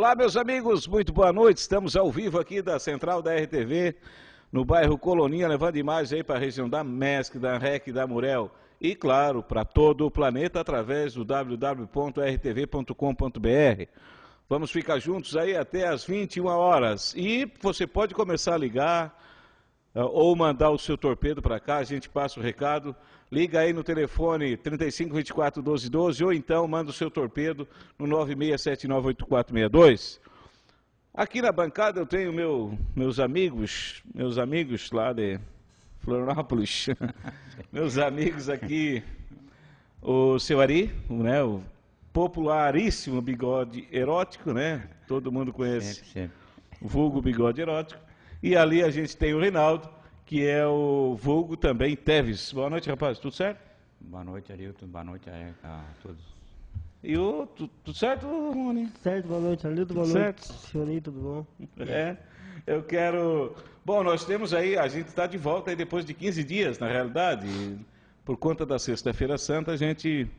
Olá, meus amigos, muito boa noite. Estamos ao vivo aqui da central da RTV, no bairro Colonia, levando imagens aí para a região da MESC, da REC, da Murel e, claro, para todo o planeta através do www.rtv.com.br. Vamos ficar juntos aí até às 21 horas. E você pode começar a ligar uh, ou mandar o seu torpedo para cá, a gente passa o recado. Liga aí no telefone 35 24 12 12 ou então manda o seu torpedo no 96798462. Aqui na bancada eu tenho meu, meus amigos, meus amigos lá de Florianópolis, meus amigos aqui, o seu Ari, né, o popularíssimo bigode erótico, né? Todo mundo conhece. Sempre, sempre. O vulgo bigode erótico. E ali a gente tem o Reinaldo, que é o vulgo também Teves. Boa noite, rapaz. Tudo certo? Boa noite, Arilton. Boa noite a, a todos. E o, tu, tudo certo, Rony? Certo, boa noite, Arilton. Boa tudo noite, Sioni, tudo bom? É, eu quero... Bom, nós temos aí, a gente está de volta aí depois de 15 dias, na realidade. Por conta da Sexta-feira Santa, a gente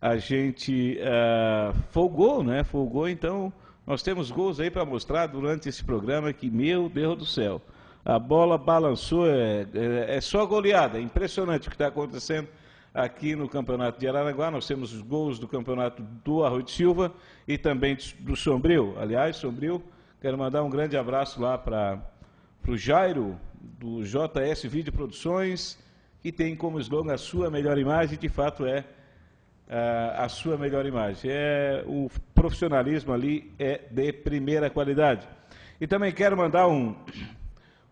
a gente uh, folgou, né? Folgou, então nós temos gols aí para mostrar durante esse programa que, meu Deus do céu, a bola balançou, é, é, é só goleada, é impressionante o que está acontecendo aqui no Campeonato de Araranguá. Nós temos os gols do Campeonato do Arroio de Silva e também do Sombrio. Aliás, Sombrio, quero mandar um grande abraço lá para o Jairo, do JS Vídeo Produções, que tem como slogan a sua melhor imagem, de fato é a sua melhor imagem. É, o profissionalismo ali é de primeira qualidade. E também quero mandar um,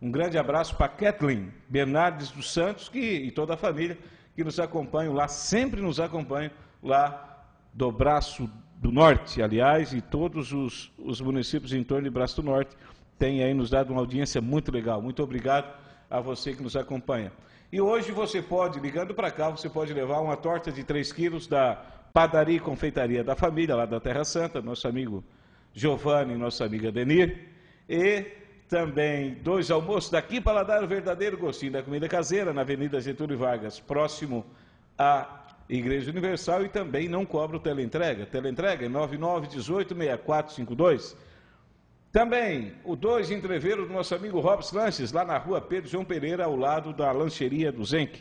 um grande abraço para Kathleen Bernardes dos Santos que, e toda a família que nos acompanham lá, sempre nos acompanham lá do Braço do Norte, aliás, e todos os, os municípios em torno de Braço do Norte têm aí nos dado uma audiência muito legal. Muito obrigado a você que nos acompanha. E hoje você pode, ligando para cá, você pode levar uma torta de 3 quilos da Padaria e Confeitaria da Família, lá da Terra Santa, nosso amigo Giovanni e nossa amiga Denir. E também dois almoços daqui para dar o verdadeiro gostinho da comida caseira, na Avenida Getúlio Vargas, próximo à Igreja Universal. E também não cobra o teleentrega. Teleentrega é 99186452. Também o 2 entreveiro do nosso amigo Robson Lanches, lá na rua Pedro João Pereira, ao lado da lancheria do Zenc.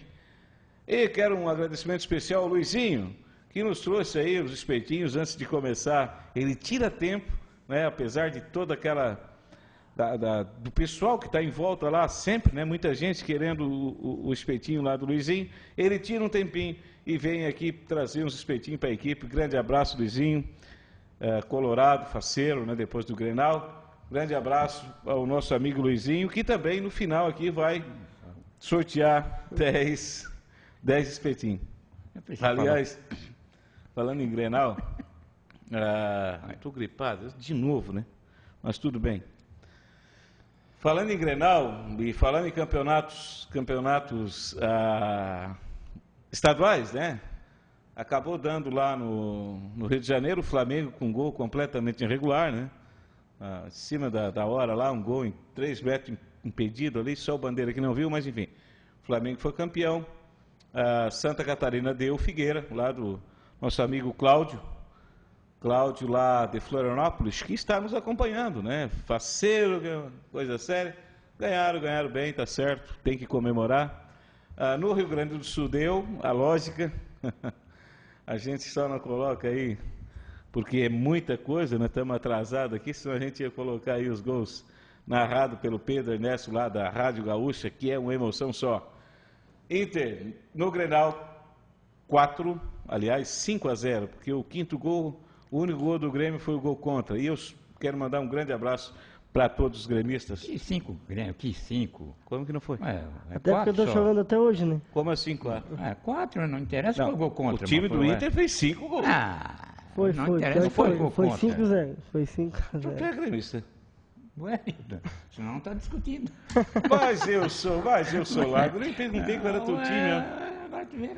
E quero um agradecimento especial ao Luizinho, que nos trouxe aí os espetinhos antes de começar. Ele tira tempo, né, apesar de toda aquela. Da, da, do pessoal que está em volta lá, sempre, né, muita gente querendo o, o, o, espetinho lá do Luizinho. Ele tira um tempinho e vem aqui trazer uns espetinhos para a equipe. Grande abraço, Luizinho. É, colorado, faceiro, né, depois do Grenal. Grande abraço ao nosso amigo Luizinho, que também no final aqui vai sortear 10, 10 espetinhos. Aliás, falando em Grenal, estou ah, gripado, de novo, né? Mas tudo bem. Falando em Grenal e falando em campeonatos, campeonatos ah, estaduais, né? Acabou dando lá no, no Rio de Janeiro o Flamengo com um gol completamente irregular, né? ah, acima da, da hora lá, um gol em 3 metros impedido ali, só o Bandeira que não viu, mas enfim. O Flamengo foi campeão. Ah, Santa Catarina deu Figueira, lá do nosso amigo Cláudio. Cláudio lá de Florianópolis, que está nos acompanhando, né? Faceiro, coisa séria. Ganharam, ganharam bem, tá certo, tem que comemorar. Ah, no Rio Grande do Sul deu, a lógica. a gente só não coloca aí porque é muita coisa, nós estamos atrasados aqui, senão a gente ia colocar aí os gols narrados pelo Pedro Ernesto lá da Rádio Gaúcha, que é uma emoção só. Inter, no Grenal, 4, aliás, 5 a 0, porque o quinto gol, o único gol do Grêmio foi o gol contra. E eu quero mandar um grande abraço para todos os gremistas. Que cinco, Grêmio, que cinco. Como que não foi? É, é até porque eu estou chorando até hoje, né? Como assim quatro? É, quatro, não interessa não, o gol contra. O time do Inter é. fez cinco gols. Ah... Foi, não foi. Interessa, foi, foi, foi 5 0 Foi 5 0 Tu é gremista? Ué, senão não está discutindo. Mas eu sou, mas eu sou lá. Eu nem perguntei qual era o teu time. Agora te ver,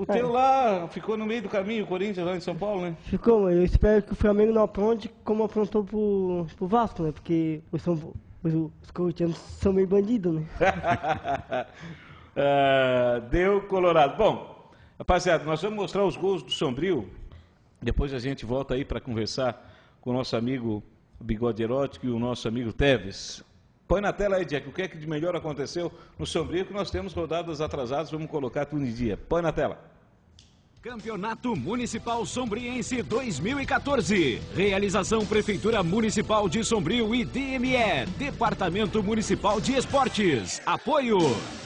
O teu lá ficou no meio do caminho, o Corinthians lá em São Paulo, né? Ficou, mas eu espero que o Flamengo não apronte como aprontou pro, pro Vasco, né? Porque os, São, os, os corintianos são meio bandidos, né? uh, deu Colorado. Bom, rapaziada, nós vamos mostrar os gols do Sombrio depois a gente volta aí para conversar com o nosso amigo Bigode Erótico e o nosso amigo Teves. Põe na tela aí, Jack, o que é que de melhor aconteceu no Sombrio, que nós temos rodadas atrasadas, vamos colocar tudo em dia. Põe na tela. Campeonato Municipal Sombriense 2014. Realização Prefeitura Municipal de Sombrio e DME, Departamento Municipal de Esportes. Apoio: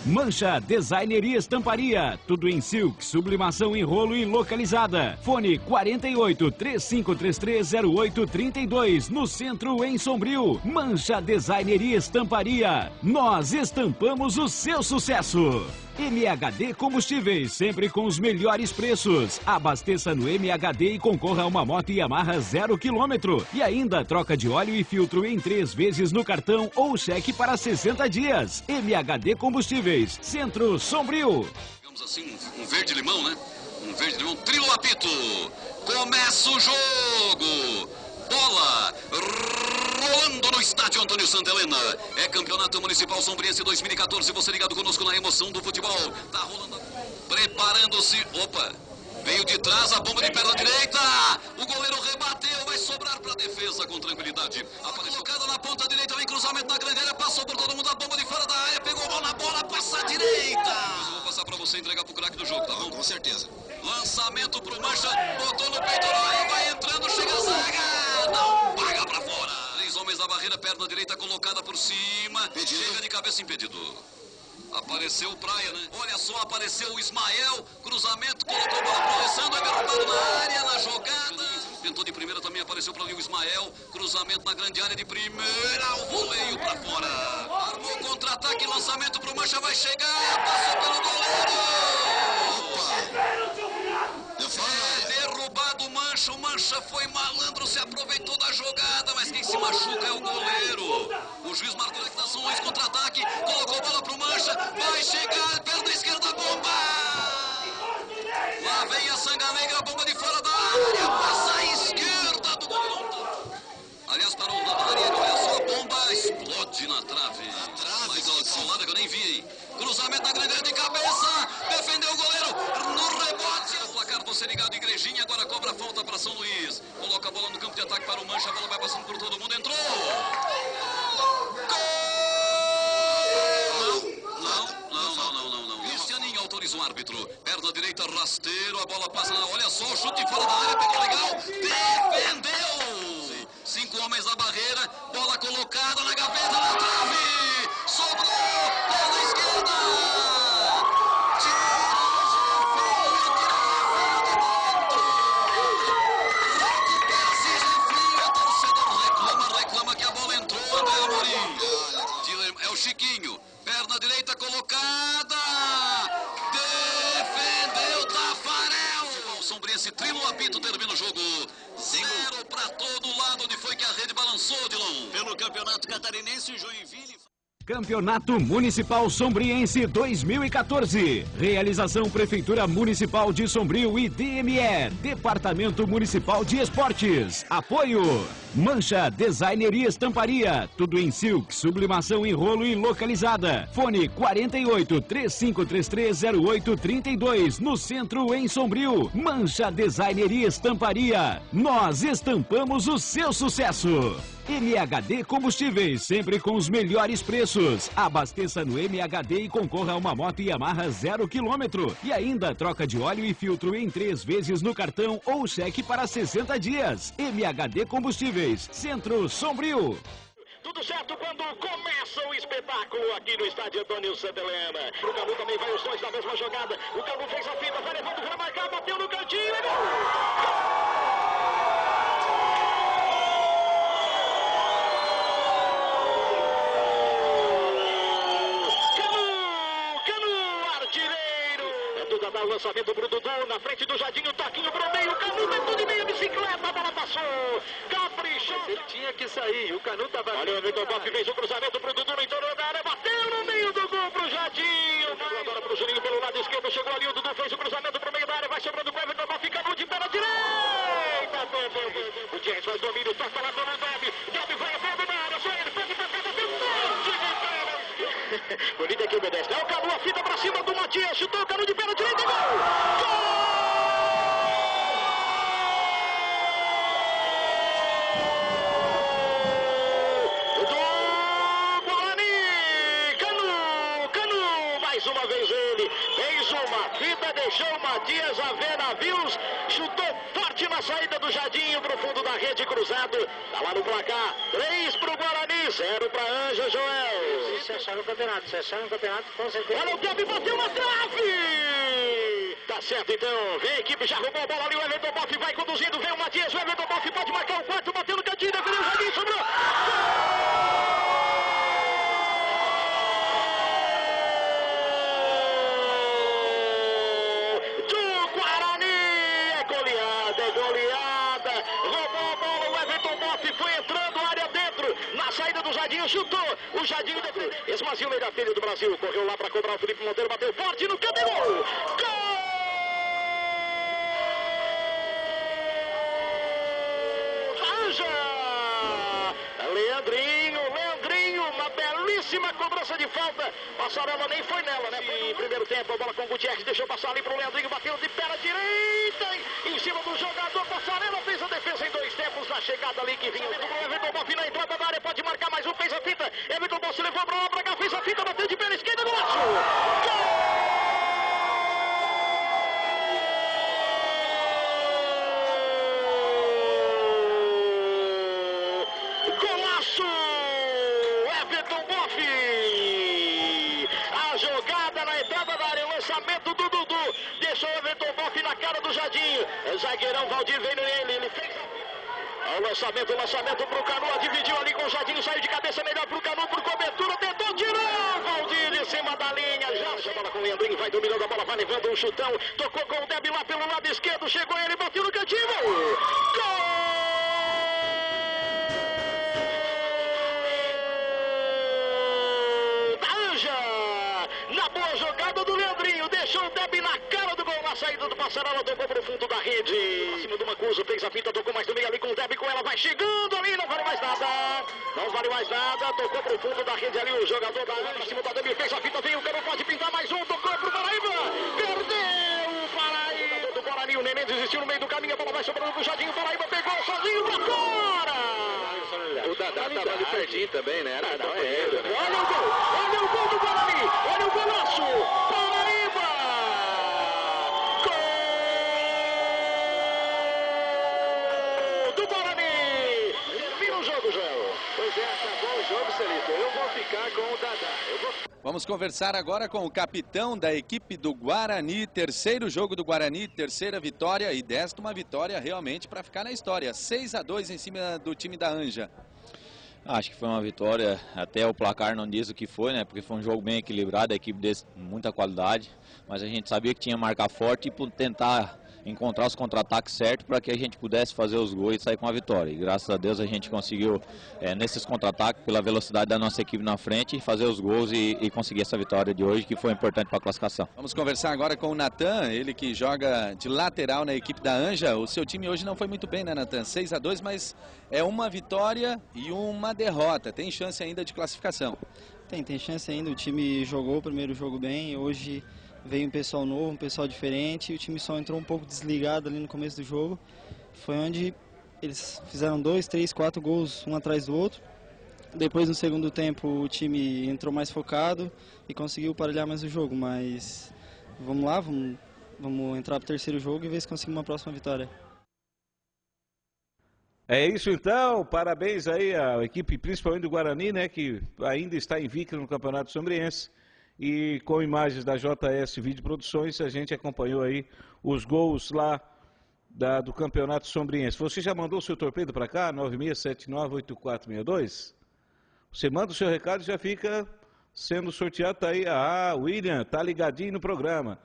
Mancha, Designer e Estamparia. Tudo em silk, sublimação em rolo e localizada. Fone 48 3533 0832 no centro em Sombrio. Mancha, Designer e Estamparia. Nós estampamos o seu sucesso. MHD Combustíveis, sempre com os melhores preços. Abasteça no MHD e concorra a uma moto Yamaha zero quilômetro. E ainda troca de óleo e filtro em três vezes no cartão ou cheque para 60 dias. MHD Combustíveis, Centro Sombrio. Digamos assim, um verde limão, né? Um verde limão, trilho o apito. Começa o jogo. Bola rolando no estádio Antônio Santa Helena. É campeonato municipal sombriense 2014. Você ligado conosco na emoção do futebol. Tá rolando. Preparando-se. Opa. Veio de trás a bomba de perna direita. O goleiro rebateu, vai sobrar para a defesa com tranquilidade. A colocada na ponta direita, vem cruzamento na grande área, passou por todo mundo a bomba de fora da área, pegou mal na bola, passa à direita. Mas eu vou passar para você entregar pro craque do jogo, tá bom? Com certeza. Lançamento pro Mancha, botou no peitoral e vai entrando, chega a zaga. Não paga para fora. Três homens na barreira, perna direita colocada por cima. Chega de cabeça impedido. Apareceu Praia, né? Olha só, apareceu o Ismael. Cruzamento, colocou a bola pro é derrubado na área, na jogada. Tentou de primeira, também apareceu para ali o Ismael. Cruzamento na grande área de primeira, o voleio para fora. Armou contra-ataque, lançamento pro Mancha, vai chegar. Passou pelo goleiro. É derrubado o Mancha, foi malandro, se aproveitou da jogada, mas quem se machuca é o goleiro. O juiz marcou ações, contra-ataque, colocou bola pro Mancha, vai chegar, perna esquerda, bomba! Lá vem a Sanga Negra, bomba de fora da área, passa São Luís. Coloca a bola no campo de ataque para o Mancha, a bola vai passando por todo mundo, entrou! Campeonato Municipal Sombriense 2014. Realização Prefeitura Municipal de Sombrio e DME, Departamento Municipal de Esportes. Apoio: Mancha, Designer e Estamparia. Tudo em silk, sublimação em rolo e localizada. Fone 48 3533 0832 no centro em Sombrio. Mancha, Designer e Estamparia. Nós estampamos o seu sucesso. MHD Combustíveis, sempre com os melhores preços. Abasteça no MHD e concorra a uma moto Yamaha zero quilômetro. E ainda troca de óleo e filtro em três vezes no cartão ou cheque para 60 dias. MHD Combustíveis, Centro Sombrio. Tudo certo quando começa o espetáculo aqui no estádio Antônio Santelena. Pro Canu também vai os dois na mesma jogada. O Canu fez a fita, vai levando, vai marcar, bateu no cantinho e gol! o lançamento pro Dudu, na frente do Jadinho, toquinho pro meio, Canu tentou de meia bicicleta, a bola passou. Ele tinha que sair, o Canu tava... Olha o Vitor Boff, fez o cruzamento pro Dudu, no interior da área, bateu no meio do gol pro Jadinho. Vai agora pro Juninho pelo lado esquerdo, chegou ali, o Dudu fez o cruzamento pro meio da área, vai sobrando com o Everton Boff, Canu de pé na direita. O James faz domínio, toca lá pelo Gabi, Gabi vai bola na área, só ele, pode tocar, bateu Bonita que obedece. É o Canu, a fita pra cima do Matias. Chutou o Canu de pé na direita. Gol! Gol! Saída do Jadinho pro fundo da rede cruzado. Tá lá no placar. 3 pro Guarani, 0 pra Anja Joel. Se achar no campeonato, se achar no campeonato, com certeza. Olha o Kevin, bateu na trave! Tá certo então, vem a equipe, já roubou a bola ali, o Everton Boff vai conduzindo, vem o Matias, o Everton Boff pode marcar o quarto, bateu no cantinho, defendeu o Jadinho, sobrou! Do Guarani, é goleada, é goleada, roubou a bola, o Everton Boff foi entrando, área dentro, na saída do Jadinho, chutou, o Jadinho defendeu, esvaziou o meio da filha do Brasil, correu lá para cobrar o Felipe Monteiro, bateu forte no canto, gol! Gol! Anja! Leandrinho, Leandrinho, uma belíssima cobrança de falta. Passarela nem foi nela, né? Em primeiro tempo, a bola com o Gutierrez, deixou passar ali pro Leandrinho, bateu de perna direita, em cima do jogador. Passarela fez a defesa em dois tempos na chegada ali que vinha. O Everton Boff na entrada da área, pode marcar mais um, fez a fita. Everton Boff se levou pra obra, fez a fita, bateu de perna esquerda, golaço! Golaço! Everton Boff! A jogada na entrada da área, o lançamento do Dudu. Deixou o Everton Boff na cara do Jadinho. O zagueirão Valdir veio nele, ele fez. O lançamento, o lançamento pro Canoa, dividiu ali com o Jadinho, saiu de cabeça melhor pro Canoa, por cobertura, tentou tirar, Valdir em cima da linha, já, já bola com o Leandrinho, vai dominando a bola, vai levando um chutão, tocou com o Deb lá pelo lado esquerdo, chegou ele, bateu no cantinho, gol! Na boa jogada do Leandrinho, deixou o Deb na cara do gol, na saída do Passarela, tocou pro fundo da rede, acima do Mancuso, fez a pinta, tocou mais no meio ali com o Deb, com ela, vai chegando ali, não vale mais nada, não vale mais nada, tocou pro fundo da rede ali, o jogador da Anja, em cima da Deb, fez a pinta, vem o cara, pode pintar mais um, tocou pro Paraíba, perdeu o Paraíba, do Guarani, o Neném desistiu no meio do caminho, a bola vai sobrando pro Jadinho, o Paraíba pegou sozinho pra fora! O Dadá tava ali pertinho também, né? Era Olha companheiro. o gol, olha o gol do Guarani, olha o golaço, Paraíba! Gol do Guarani! Termina o jogo, Vamos conversar agora com o capitão da equipe do Guarani. Terceiro jogo do Guarani, terceira vitória e desta uma vitória realmente para ficar na história. 6 a 2 em cima do time da Anja. Acho que foi uma vitória, até o placar não diz o que foi, né? Porque foi um jogo bem equilibrado, a equipe desse muita qualidade, mas a gente sabia que tinha marcar forte e tentar encontrar os contra-ataques certos para que a gente pudesse fazer os gols e sair com a vitória. E graças a Deus a gente conseguiu, é, nesses contra-ataques, pela velocidade da nossa equipe na frente, fazer os gols e, e conseguir essa vitória de hoje, que foi importante para a classificação. Vamos conversar agora com o Natan, ele que joga de lateral na equipe da Anja. O seu time hoje não foi muito bem, né, Natan? 6 a 2 mas é uma vitória e uma derrota. Tem chance ainda de classificação. Tem, tem chance ainda. O time jogou o primeiro jogo bem. Hoje veio um pessoal novo, um pessoal diferente. E o time só entrou um pouco desligado ali no começo do jogo. Foi onde eles fizeram dois, três, quatro gols um atrás do outro. Depois, no segundo tempo, o time entrou mais focado e conseguiu parelhar mais o jogo. Mas vamos lá, vamos, vamos entrar para o terceiro jogo e ver se conseguimos uma próxima vitória. É isso então, parabéns aí à equipe, principalmente do Guarani, né, que ainda está invicta no Campeonato Sombriense. E com imagens da JS Vídeo Produções, a gente acompanhou aí os gols lá da- do Campeonato Sombriense. Você já mandou o seu torpedo para cá, 96798462? Você manda o seu recado e já fica sendo sorteado, tá aí. Ah, William, tá ligadinho no programa.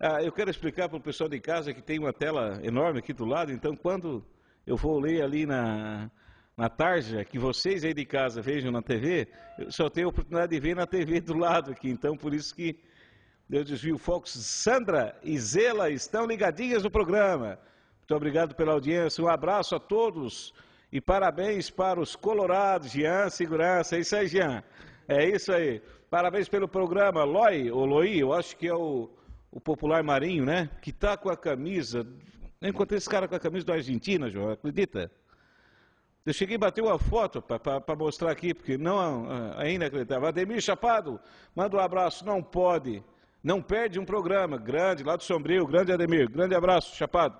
Ah, eu quero explicar para o pessoal de casa que tem uma tela enorme aqui do lado, então quando eu vou ler ali na, na tarja, que vocês aí de casa vejam na TV, eu só tenho a oportunidade de ver na TV do lado aqui, então por isso que eu desvio o foco. Sandra e Zela estão ligadinhas no programa. Muito obrigado pela audiência, um abraço a todos e parabéns para os colorados, Jean, segurança, é isso aí, Jean, é isso aí. Parabéns pelo programa, Loi, ou Loi, eu acho que é o, o popular Marinho, né, que está com a camisa, eu encontrei esse cara com a camisa da Argentina, João, acredita? Eu cheguei a bater uma foto para mostrar aqui, porque não ah, ainda acreditava. Ademir Chapado, manda um abraço. Não pode, Não perde um programa. Grande, lá do Sombrio. Grande Ademir. Grande abraço, Chapado.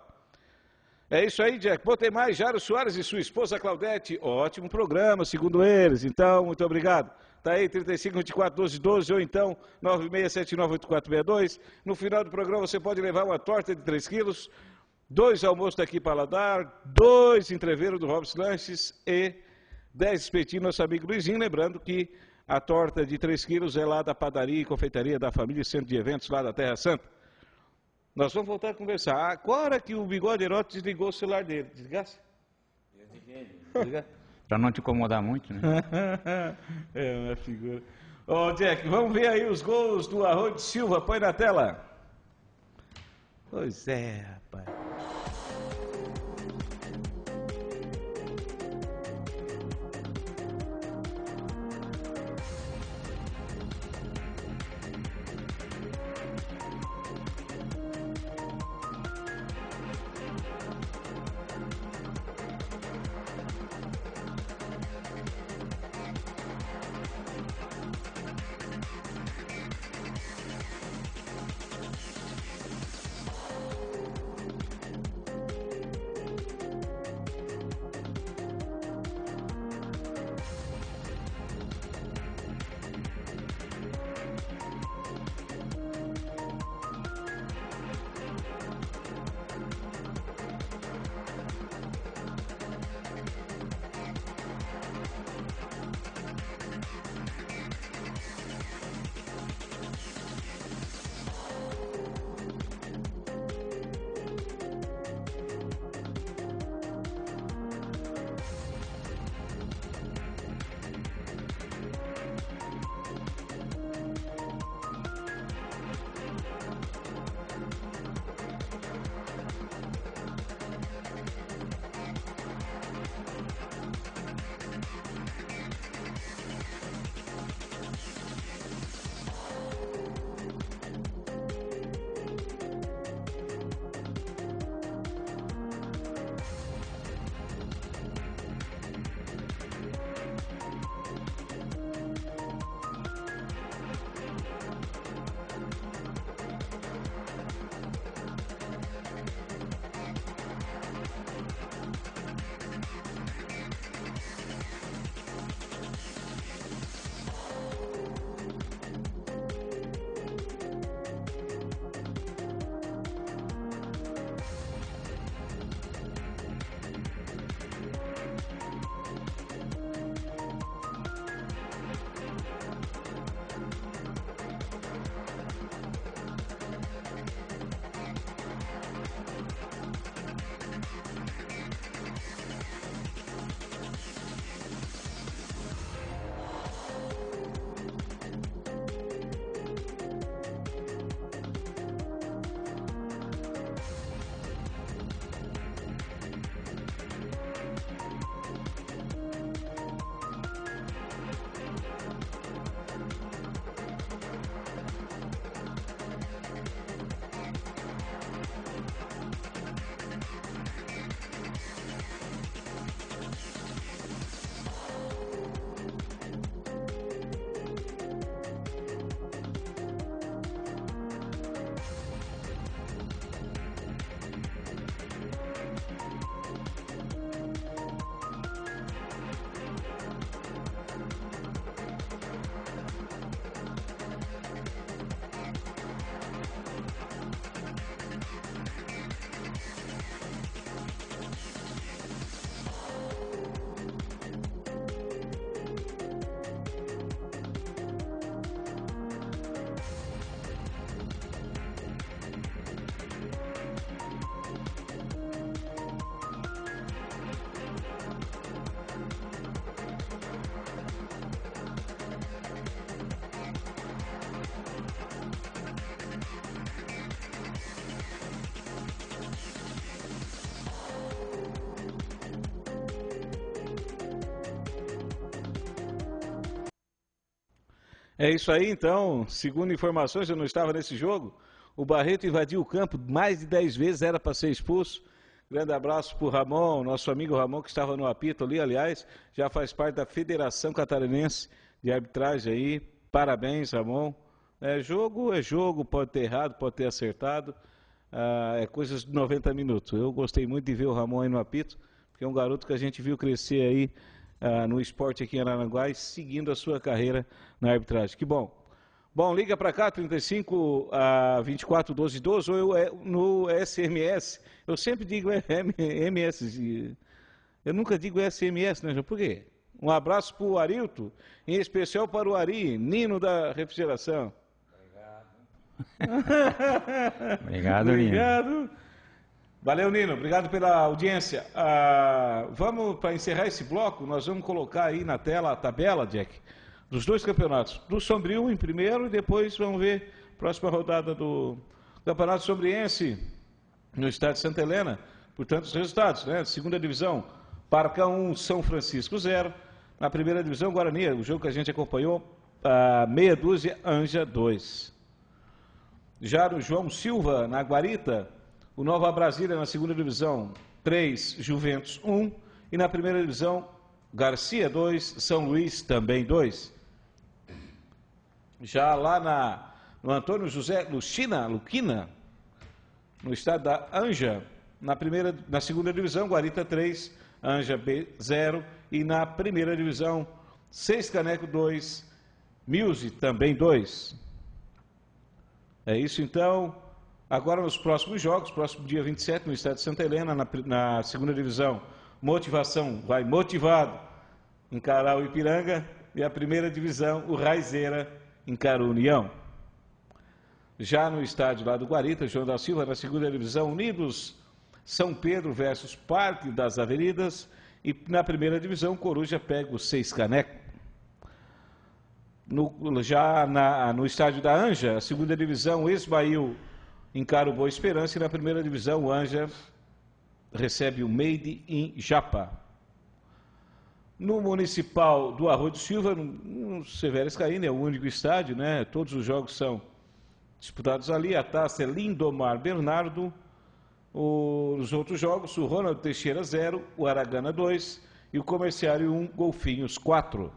É isso aí, Jack. Bom, tem mais. Jairo Soares e sua esposa Claudete. Ótimo programa, segundo eles. Então, muito obrigado. Tá aí, 35, 24, 12, 12, ou então 96798462. No final do programa você pode levar uma torta de 3 quilos, dois almoços daqui para dar, dois entreveiros do Robson Lanches e 10 espetinhos nosso amigo Luizinho. Lembrando que a torta de 3 quilos é lá da padaria e confeitaria da família Centro de Eventos, lá da Terra Santa. Nós vamos voltar a conversar. Agora que o bigode erótico desligou o celular dele. Desligasse? Para não te incomodar muito, né? é uma figura. Ô, Jack, vamos ver aí os gols do Arroio de Silva. Põe na tela. Pois é, rapaz. É isso aí, então. Segundo informações, eu não estava nesse jogo. O Barreto invadiu o campo mais de 10 vezes, era para ser expulso. Grande abraço para o Ramon, nosso amigo Ramon, que estava no apito ali, aliás, já faz parte da Federação Catarinense de Arbitragem aí. Parabéns, Ramon. É, jogo é jogo, pode ter errado, pode ter acertado. Ah, é coisas de 90 minutos. Eu gostei muito de ver o Ramon aí no apito, porque é um garoto que a gente viu crescer aí ah, no esporte aqui em Aranguá e seguindo a sua carreira na arbitragem. Que bom. Bom, liga para cá, 35 a 24 12 12, ou eu, é, no SMS. Eu sempre digo MS. Eu nunca digo SMS, né, João? Por quê? Um abraço para o Arilto, em especial para o Ari, Nino da Refrigeração. Obrigado. Obrigado, Obrigado. Valeu, Nino. Obrigado pela audiência. Ah, vamos, para encerrar esse bloco, nós vamos colocar aí na tela a tabela, Jack, dos dois campeonatos. Do Sombrio em primeiro e depois vamos ver a próxima rodada do Campeonato Sombriense no estádio Santa Helena. Portanto, os resultados, né? Segunda divisão, Parcão 1, São Francisco 0. Na primeira divisão, Guarani, o jogo que a gente acompanhou, a meia dúzia, Anja 2. Já no João Silva, na Guarita, o Nova Brasília na segunda divisão, 3, Juventus 1. E na primeira divisão, Garcia 2, São Luís também 2. Já lá na, no Antônio José Lucina, Luquina, no estado da Anja, na, primeira, na segunda divisão, Guarita 3, Anja B 0. E na primeira divisão, 6 Caneco 2, Muse também 2. É isso então. Agora nos próximos jogos, próximo dia 27, no estado de Santa Helena, na, na segunda divisão, motivação vai motivado encarar o Ipiranga e a primeira divisão, o Raizeira encara o União. Já no estádio lá do Guarita, João da Silva, na segunda divisão, Unidos São Pedro versus Parque das Avenidas. E na primeira divisão, Coruja pega o Seis Caneco. No, já na, no estádio da Anja, a segunda divisão, Esbail encara o Boa Esperança. E na primeira divisão, o Anja recebe o Made in Japa. No Municipal do Arroio do Silva, no, Severo Escaína, é o único estádio, né? Todos os jogos são disputados ali. A taça é Lindomar Bernardo. Os outros jogos, o Ronald Teixeira 0, o Aragana 2 e o Comerciário 1, um, Golfinhos 4.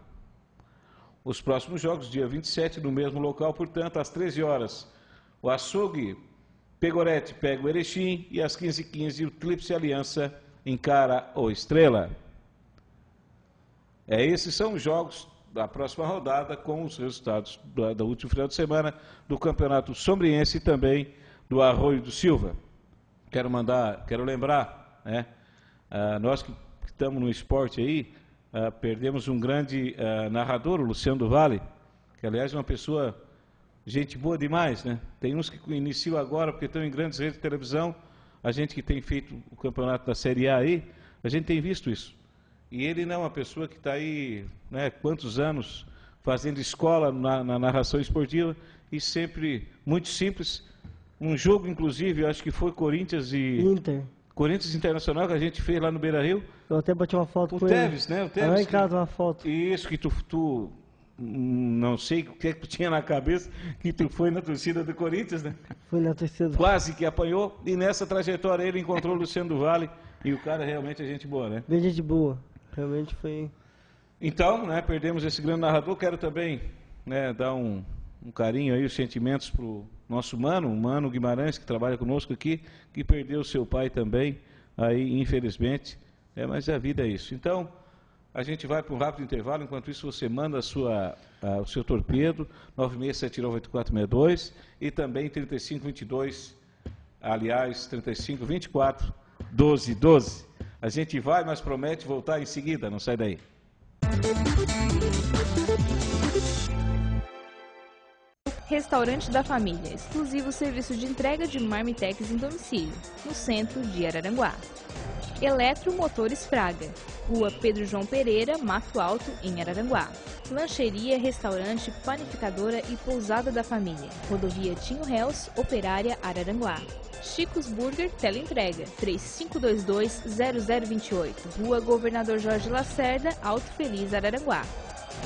Os próximos jogos, dia 27, no mesmo local, portanto, às 13 horas, o Açougue Pegorete pega o Erechim e às 15h15 o Clipse Aliança encara o Estrela. É, esses são os jogos da próxima rodada com os resultados do, do último final de semana do Campeonato Sombriense e também do Arroio do Silva. Quero mandar, quero lembrar, né, ah, nós que, estamos no esporte aí, ah, perdemos um grande ah, narrador, o Luciano do Vale, que aliás é uma pessoa, gente boa demais, né? Tem uns que iniciam agora porque estão em grandes redes de televisão, a gente que tem feito o campeonato da Série A aí, a gente tem visto isso. E ele não é uma pessoa que está aí, né, quantos anos fazendo escola na, na, narração esportiva e sempre muito simples. Um jogo, inclusive, acho que foi Corinthians e. Inter. Corinthians Internacional que a gente fez lá no Beira Rio. Eu até bati uma foto o com Teves, ele. né? O Teves. Lá em casa uma foto. Isso, que tu, tu não sei o que, é que tu tinha na cabeça, que tu foi na torcida do Corinthians, né? Fui na torcida. Quase que apanhou, e nessa trajetória ele encontrou o Luciano do Vale, e o cara realmente é gente boa, né? Bem gente boa. Realmente foi. Então, né, perdemos esse grande narrador. Quero também né, dar um, um carinho aí, os sentimentos para o nosso mano, o Mano Guimarães, que trabalha conosco aqui, que perdeu seu pai também, aí, infelizmente. É, mas a vida é isso. Então, a gente vai para um rápido intervalo. Enquanto isso, você manda a sua, a, o seu torpedo, 96798462 e também 3522, aliás, 3524 1212. A gente vai, mas promete voltar em seguida, não sai daí. Restaurante da Família, exclusivo serviço de entrega de marmitex em domicílio, no centro de Araranguá. Eletromotores Fraga, Rua Pedro João Pereira, Mato Alto, em Araranguá. Lancheria, restaurante, panificadora e pousada da família. Rodovia Tinho Réus, Operária, Araranguá. Chicos Burger, teleentrega, 3522-0028, Rua Governador Jorge Lacerda, Alto Feliz, Araranguá.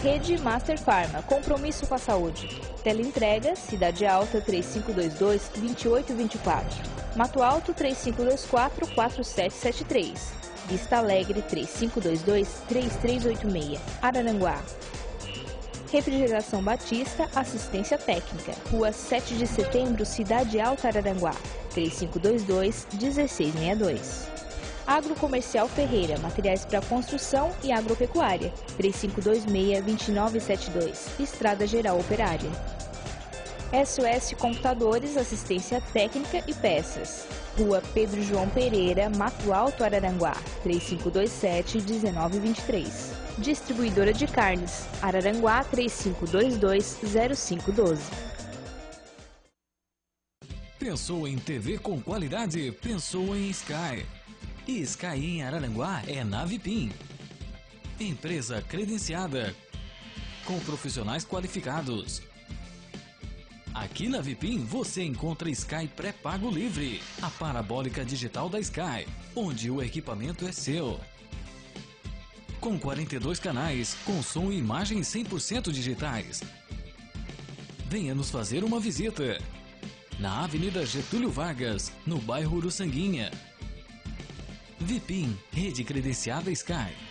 Rede Master Pharma, compromisso com a saúde. Teleentrega, Cidade Alta, 3522-2824. Mato Alto, 3524-4773. Vista Alegre, 3522-3386. Araranguá. Refrigeração Batista, assistência técnica. Rua 7 de setembro, Cidade Alta Araranguá. 3522-1662. Agrocomercial Ferreira, materiais para construção e agropecuária. 3526-2972. Estrada Geral Operária. SOS Computadores, assistência técnica e peças. Rua Pedro João Pereira, Mato Alto, Araranguá, 3527-1923. Distribuidora de carnes, Araranguá 3522-0512. Pensou em TV com qualidade? Pensou em Sky. E Sky em Araranguá é na Vipim. Empresa credenciada, com profissionais qualificados Aqui na Vipim você encontra Sky pré-pago livre, a parabólica digital da Sky, onde o equipamento é seu. Com 42 canais, com som e imagem 100% digitais. Venha nos fazer uma visita. Na Avenida Getúlio Vargas, no bairro Uruçanguinha. Vipim, rede credenciada Sky.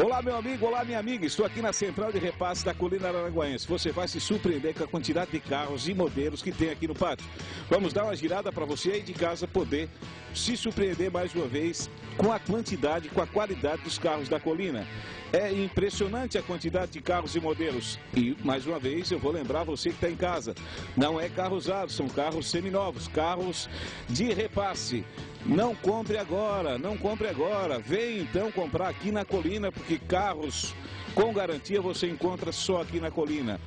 Olá, meu amigo, olá, minha amiga. Estou aqui na central de repasse da Colina Aranguaense. Você vai se surpreender com a quantidade de carros e modelos que tem aqui no pátio. Vamos dar uma girada para você aí de casa poder se surpreender mais uma vez com a quantidade, com a qualidade dos carros da Colina. É impressionante a quantidade de carros e modelos. E, mais uma vez, eu vou lembrar você que está em casa. Não é carro usado, são carros seminovos, carros de repasse. Não compre agora, não compre agora. Vem então comprar aqui na Colina, porque carros com garantia você encontra só aqui na Colina.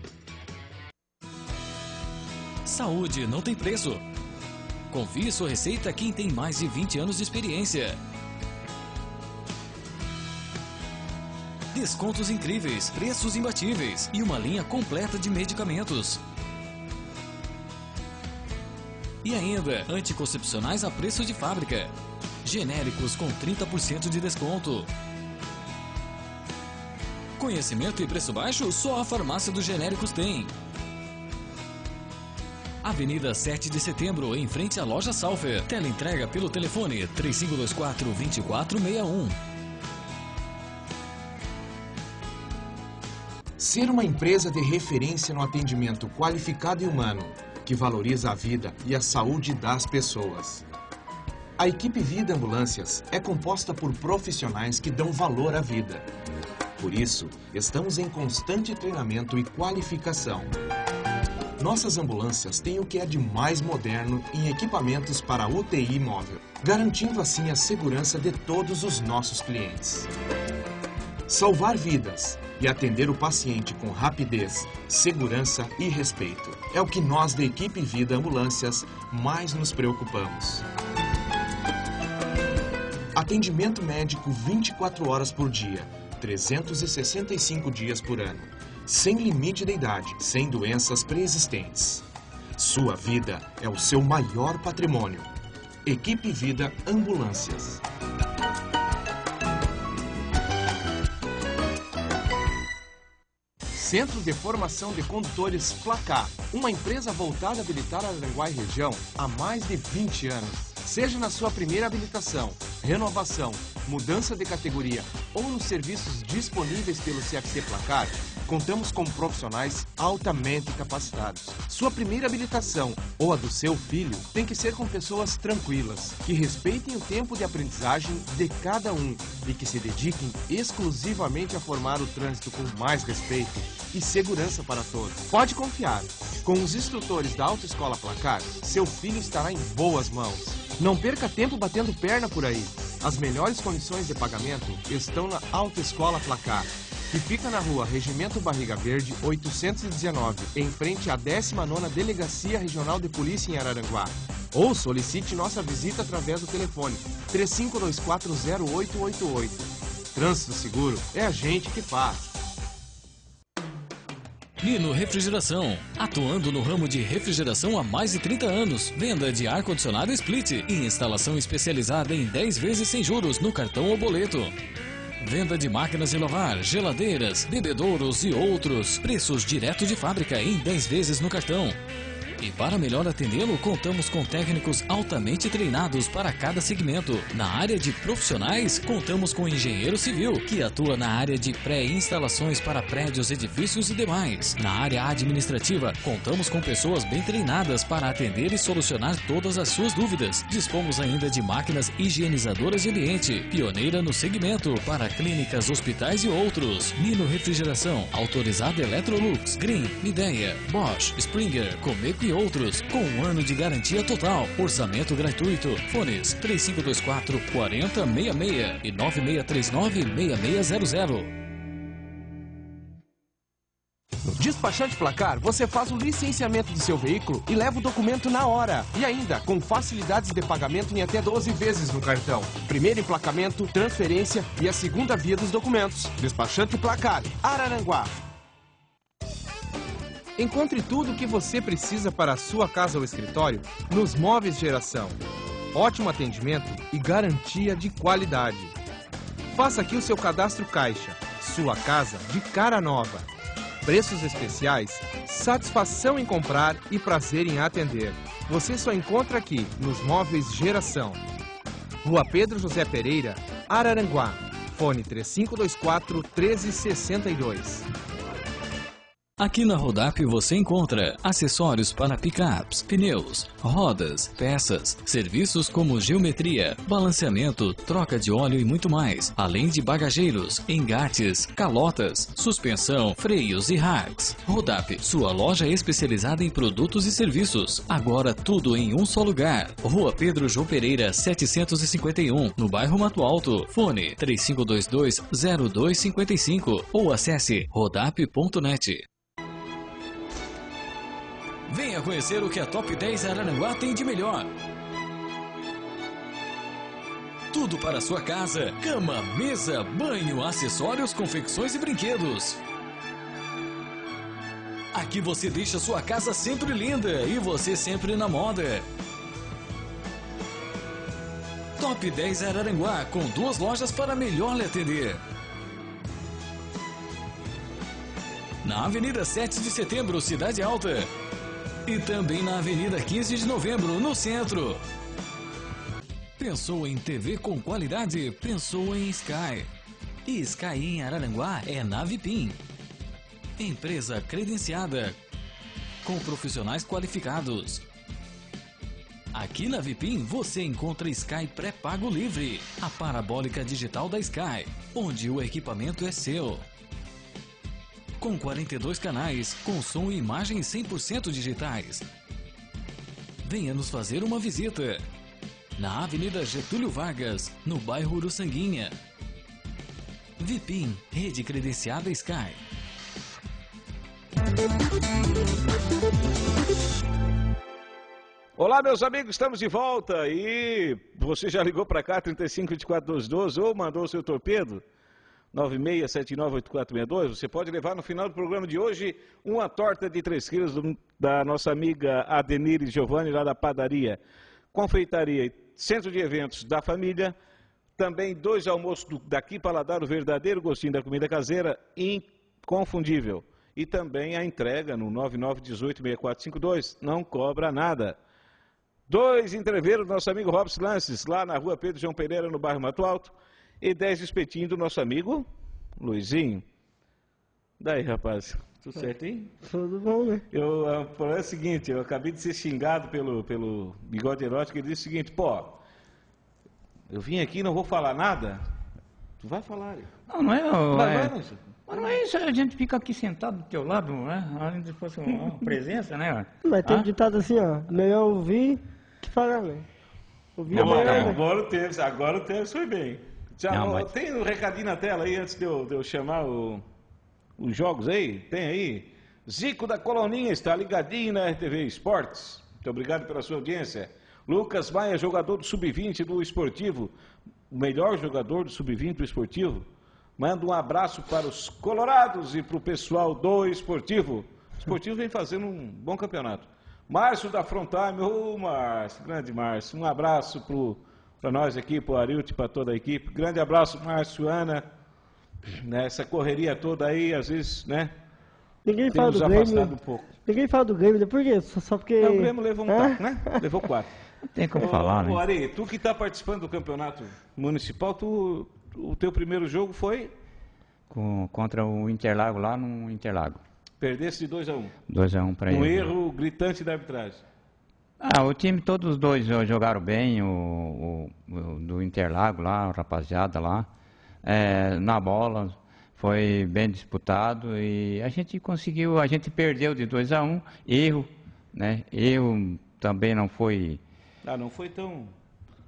Saúde não tem preço. Confie sua receita a quem tem mais de 20 anos de experiência. Descontos incríveis, preços imbatíveis e uma linha completa de medicamentos. E ainda, anticoncepcionais a preço de fábrica. Genéricos com 30% de desconto. Conhecimento e preço baixo só a farmácia dos genéricos tem. Avenida 7 de Setembro, em frente à loja Salfer. Tela entrega pelo telefone 3524 2461. Ser uma empresa de referência no atendimento qualificado e humano que valoriza a vida e a saúde das pessoas. A equipe Vida Ambulâncias é composta por profissionais que dão valor à vida. Por isso, estamos em constante treinamento e qualificação. Nossas ambulâncias têm o que é de mais moderno em equipamentos para UTI móvel, garantindo assim a segurança de todos os nossos clientes. Salvar vidas e atender o paciente com rapidez, segurança e respeito. É o que nós da equipe Vida Ambulâncias mais nos preocupamos. Atendimento médico 24 horas por dia, 365 dias por ano, sem limite de idade, sem doenças preexistentes. Sua vida é o seu maior patrimônio. Equipe Vida Ambulâncias. Centro de Formação de Condutores Placar, uma empresa voltada a habilitar a Aranguá e região há mais de 20 anos. Seja na sua primeira habilitação, renovação, mudança de categoria ou nos serviços disponíveis pelo CFC Placar, contamos com profissionais altamente capacitados. Sua primeira habilitação ou a do seu filho tem que ser com pessoas tranquilas, que respeitem o tempo de aprendizagem de cada um e que se dediquem exclusivamente a formar o trânsito com mais respeito e segurança para todos. Pode confiar. Com os instrutores da Autoescola Placar, seu filho estará em boas mãos. Não perca tempo batendo perna por aí. As melhores condições de pagamento estão na Autoescola Placar, que fica na rua Regimento Barriga Verde, 819, em frente à 19ª Delegacia Regional de Polícia em Araranguá. Ou solicite nossa visita através do telefone 35240888. Trânsito seguro é a gente que faz. Nino Refrigeração, atuando no ramo de refrigeração há mais de 30 anos. Venda de ar-condicionado split e instalação especializada em 10 vezes sem juros no cartão ou boleto. Venda de máquinas de lavar, geladeiras, bebedouros e outros. Preços direto de fábrica em 10 vezes no cartão. E para melhor atendê-lo, contamos com técnicos altamente treinados para cada segmento. Na área de profissionais, contamos com engenheiro civil, que atua na área de pré-instalações para prédios, edifícios e demais. Na área administrativa, contamos com pessoas bem treinadas para atender e solucionar todas as suas dúvidas. Dispomos ainda de máquinas higienizadoras de ambiente, pioneira no segmento para clínicas, hospitais e outros. Nino Refrigeração, autorizada Electrolux, Green, Mideia, Bosch, Springer, Comeco e outros, com um ano de garantia total. Orçamento gratuito. Fones 3524 4066 e 9639 6600. No Despachante Placar, você faz o licenciamento do seu veículo e leva o documento na hora. E ainda, com facilidades de pagamento em até 12 vezes no cartão. Primeiro emplacamento, transferência e a segunda via dos documentos. Despachante Placar, Araranguá. Encontre tudo o que você precisa para a sua casa ou escritório nos Móveis Geração. Ótimo atendimento e garantia de qualidade. Faça aqui o seu cadastro Caixa. Sua casa de cara nova. Preços especiais, satisfação em comprar e prazer em atender. Você só encontra aqui nos Móveis Geração. Rua Pedro José Pereira, Araranguá. Fone 3524 1362. Aqui na Rodap você encontra acessórios para picapes, pneus, rodas, peças, serviços como geometria, balanceamento, troca de óleo e muito mais, além de bagageiros, engates, calotas, suspensão, freios e racks. Rodap, sua loja especializada em produtos e serviços. Agora tudo em um só lugar. Rua Pedro João Pereira, 751, no bairro Mato Alto. Fone 3522-0255 ou acesse rodap.net. Venha conhecer o que a Top 10 Araranguá tem de melhor. Tudo para sua casa: cama, mesa, banho, acessórios, confecções e brinquedos. Aqui você deixa sua casa sempre linda e você sempre na moda. Top 10 Araranguá, com duas lojas para melhor lhe atender. Na Avenida 7 de Setembro, Cidade Alta. E também na Avenida 15 de Novembro, no centro. Pensou em TV com qualidade? Pensou em Sky. E Sky em Araranguá é na Vipim. Empresa credenciada com profissionais qualificados. Aqui na Vipim você encontra Sky pré-pago livre, a parabólica digital da Sky, onde o equipamento é seu com 42 canais, com som e imagem 100% digitais. Venha nos fazer uma visita. Na Avenida Getúlio Vargas, no bairro Uruçanguinha. Vipim, rede credenciada Sky. Olá, meus amigos, estamos de volta e você já ligou para cá, 352412 ou mandou o seu torpedo? 96798462. Você pode levar no final do programa de hoje uma torta de 3 quilos da nossa amiga Adenir Giovanni, lá da padaria. Confeitaria Centro de Eventos da Família. Também dois almoços do, daqui para dar o verdadeiro gostinho da comida caseira, inconfundível. E também a entrega no 99186452. Não cobra nada. Dois entreveiros do nosso amigo Robson Lances, lá na rua Pedro João Pereira, no bairro Mato Alto e 10 espetinhos do nosso amigo Luizinho. Daí, rapaz, tudo certo hein? Tudo bom, né? Eu, é o seguinte, eu acabei de ser xingado pelo, pelo bigode erótico, ele disse o seguinte, pô, eu vim aqui e não vou falar nada, tu vai falar. Não, não é, não. Vai, é, vai, mas não é isso, a gente fica aqui sentado do teu lado, né? Além de fosse uma presença, né? Mas tem ah? ditado assim, ó, melhor ouvir que falar, né? Ouvir não, é melhor, agora o Teves, agora o Teves foi bem. Já, não, mas... Tem um recadinho na tela aí antes de eu, de eu chamar o, os jogos aí? Tem aí? Zico da Coloninha está ligadinho na RTV Esportes. Muito obrigado pela sua audiência. Lucas Maia, jogador do Sub-20 do Esportivo, o melhor jogador do Sub-20 do Esportivo. Manda um abraço para os colorados e para o pessoal do Esportivo. O Esportivo vem fazendo um bom campeonato. Márcio da Frontime, ô oh, Márcio, grande Márcio, um abraço para o para nós aqui, para o Arilton, para toda a equipe. Grande abraço, Márcio, Ana. Nessa correria toda aí, às vezes, né? Ninguém fala do Grêmio. Um pouco. Ninguém fala do Grêmio, por quê? Só, só porque. Não, o Grêmio levou um taco, né? Levou quatro. Não tem como ô, falar, né? Ari, tu que está participando do campeonato municipal, tu, o teu primeiro jogo foi? Com, contra o Interlago lá no Interlago. Perdesse de 2x1. 2x1 um. para ele. Um erro gritante da arbitragem. Ah, o time, todos os dois jogaram bem, o, o, o do Interlago lá, a rapaziada lá. É, na bola, foi bem disputado e a gente conseguiu, a gente perdeu de 2 a 1 um, erro, né? Erro também não foi. Ah, não foi tão.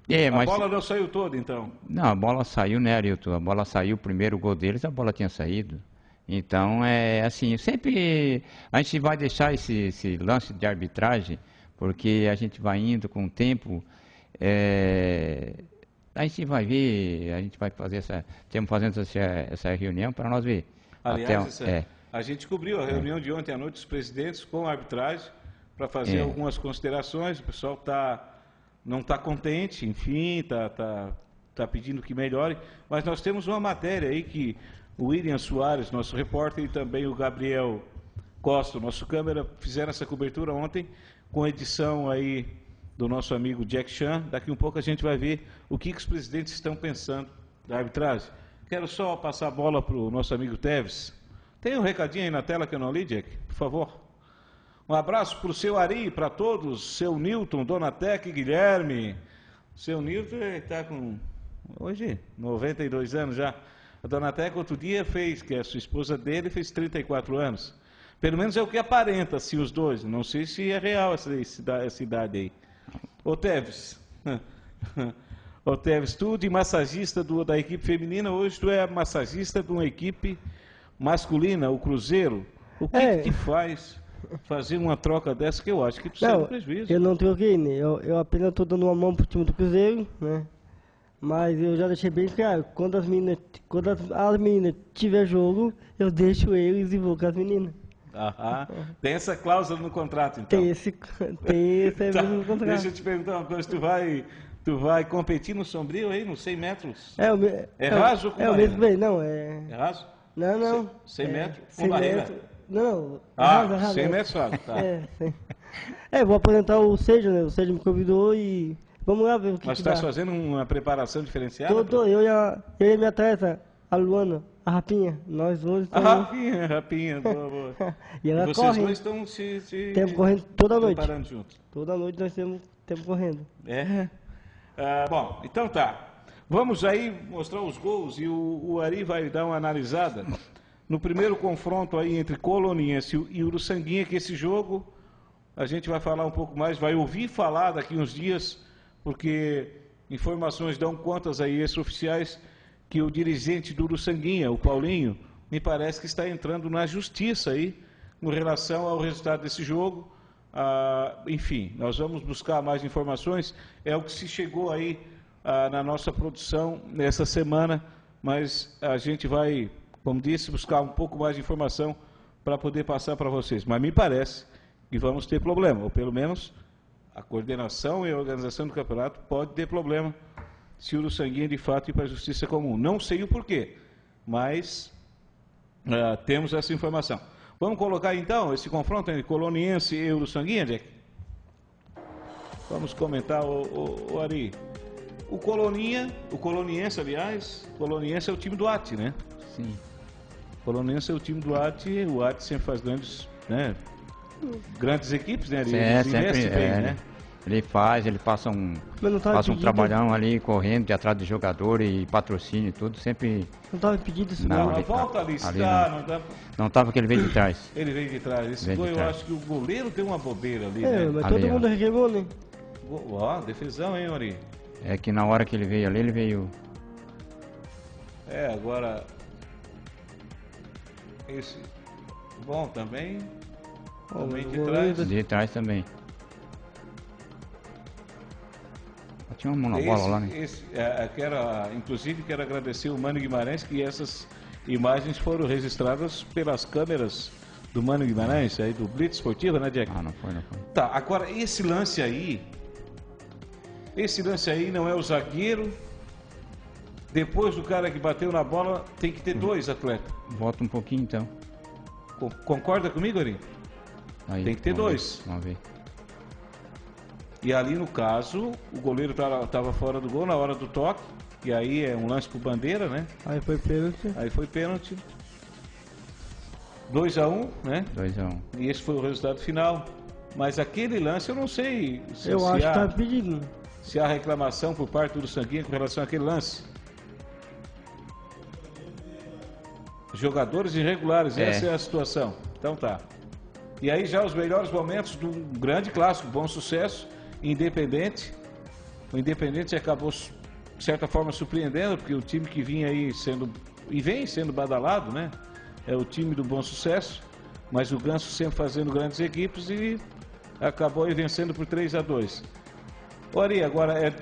É, a bola não saiu toda, então? Não, a bola saiu, né, Arilton? A bola saiu, o primeiro gol deles, a bola tinha saído. Então, é assim, sempre a gente vai deixar esse, esse lance de arbitragem, porque a gente vai indo com o tempo. É, a gente vai ver, a gente vai fazer essa, estamos fazendo essa, essa reunião para nós ver. Aliás, Até, é. a gente cobriu a reunião é. de ontem à noite dos presidentes com a arbitragem para fazer é. algumas considerações. O pessoal tá, não está contente, enfim, está tá, tá pedindo que melhore. Mas nós temos uma matéria aí que o William Soares, nosso repórter, e também o Gabriel Costa, nosso câmera, fizeram essa cobertura ontem com edição aí do nosso amigo Jack Chan. Daqui um pouco a gente vai ver o que, que os presidentes estão pensando da arbitragem. Quero só passar a bola para o nosso amigo Teves. Tem um recadinho aí na tela que eu não li, Jack? Por favor. Um abraço para o seu Ari, para todos, seu Newton, Dona Teca e Guilherme. Seu Newton está com, hoje, 92 anos já. A Dona Teca outro dia fez, que é a sua esposa dele, fez 34 anos. Pelo menos é o que aparenta, se os dois. Não sei se é real essa, essa idade aí. Ô Teves, ô Teves, tu de massagista do, da equipe feminina, hoje tu é massagista de uma equipe masculina, o Cruzeiro. O que, é. que te faz fazer uma troca dessa que eu acho que tu não, prejuízo? Eu não troquei, né? Eu, eu apenas estou dando uma mão pro time do Cruzeiro, né? Mas eu já deixei bem claro, quando as meninas, quando as, as meninas tiver jogo, eu deixo eles e vou com as meninas. Aham. Tem essa cláusula no contrato, então? Tem esse, tem esse tá. no contrato. Deixa eu te perguntar uma coisa, tu vai, tu vai competir no Sombrio aí, nos 100 metros? É, o, é, é raso ou com É o mesmo bem, não, é... É raso? Não, não. 100 é, metros com 100 barreira? Metros, não, ah, raso, raso, 100 metros raso, tá. É, sim. é, vou apresentar o Sérgio, né, o Sérgio me convidou e vamos lá ver o que Mas tu estás fazendo uma preparação diferenciada? Tô, tô, eu e a, eu e a minha atleta, a Luana. A Rapinha, nós dois estamos... A Rapinha, Rapinha, boa, boa. e ela Vocês corre. dois estão se, se... Temos correndo toda noite. Preparando juntos. Toda noite nós temos tempo correndo. É? Ah, bom, então tá. Vamos aí mostrar os gols e o, o Ari vai dar uma analisada no primeiro confronto aí entre Coloniense e Uruçanguinha, que esse jogo a gente vai falar um pouco mais, vai ouvir falar daqui uns dias, porque informações dão contas aí extraoficiais oficiais que o dirigente do Uruçanguinha, o Paulinho, me parece que está entrando na justiça aí com relação ao resultado desse jogo. Ah, enfim, nós vamos buscar mais informações. É o que se chegou aí ah, na nossa produção nessa semana, mas a gente vai, como disse, buscar um pouco mais de informação para poder passar para vocês. Mas me parece que vamos ter problema, ou pelo menos a coordenação e a organização do campeonato pode ter problema se o Sanguinha de fato ir para a justiça comum. Não sei o porquê, mas uh, temos essa informação. Vamos colocar então esse confronto entre Coloniense e Uruçanguinha, Jack? Vamos comentar, o, o, o, Ari. O Coloninha, o Coloniense, aliás, o Coloniense é o time do AT, né? Sim. Coloniense é o time do AT, o AT sempre faz grandes, né? Grandes equipes, né? Ele é, sempre, bem, é, né? Ele faz, ele passa um, passa um trabalhão ali correndo de atrás de jogador e patrocínio e tudo, sempre. Não estava impedido isso não. Não, volta ali, ali não. Não, não tava que ele veio de trás. Ele veio de trás. Esse veio gol, eu acho que o goleiro deu uma bobeira ali, é, né? mas ali, todo mundo reclamou, né? Ó, defesão, hein, Ori? É que na hora que ele veio ali, ele veio. É, agora. Esse. Bom também. Também de trás. De trás também. Tinha uma monobola lá, né? Esse, é, é, quero, inclusive, quero agradecer o Mano Guimarães, que essas imagens foram registradas pelas câmeras do Mano Guimarães, aí do Blitz Esportiva, né, Jack? Ah, não foi, não foi. Tá, agora, esse lance aí, esse lance aí não é o zagueiro, depois do cara que bateu na bola, tem que ter dois atletas. Volta um pouquinho, então. Concorda comigo, Ari? Aí, Tem que ter dois. Ver, vamos ver. E ali no caso, o goleiro estava fora do gol na hora do toque. E aí é um lance por bandeira, né? Aí foi pênalti. Aí foi pênalti. 2 a 1 um, né? 2 a 1 um. E esse foi o resultado final. Mas aquele lance eu não sei se, Eu se acho há, que tá pedindo. se há reclamação por parte do Sanguinho com relação àquele lance. Jogadores irregulares, É. essa é a situação. Então tá. E aí já os melhores momentos do grande clássico, bom sucesso, Independente. O Independente acabou, de certa forma, surpreendendo, porque o time que vinha aí sendo, e vem sendo badalado, né? É o time do bom sucesso, mas o Ganso sempre fazendo grandes equipes e acabou aí vencendo por 3 a 2 Ori, agora é.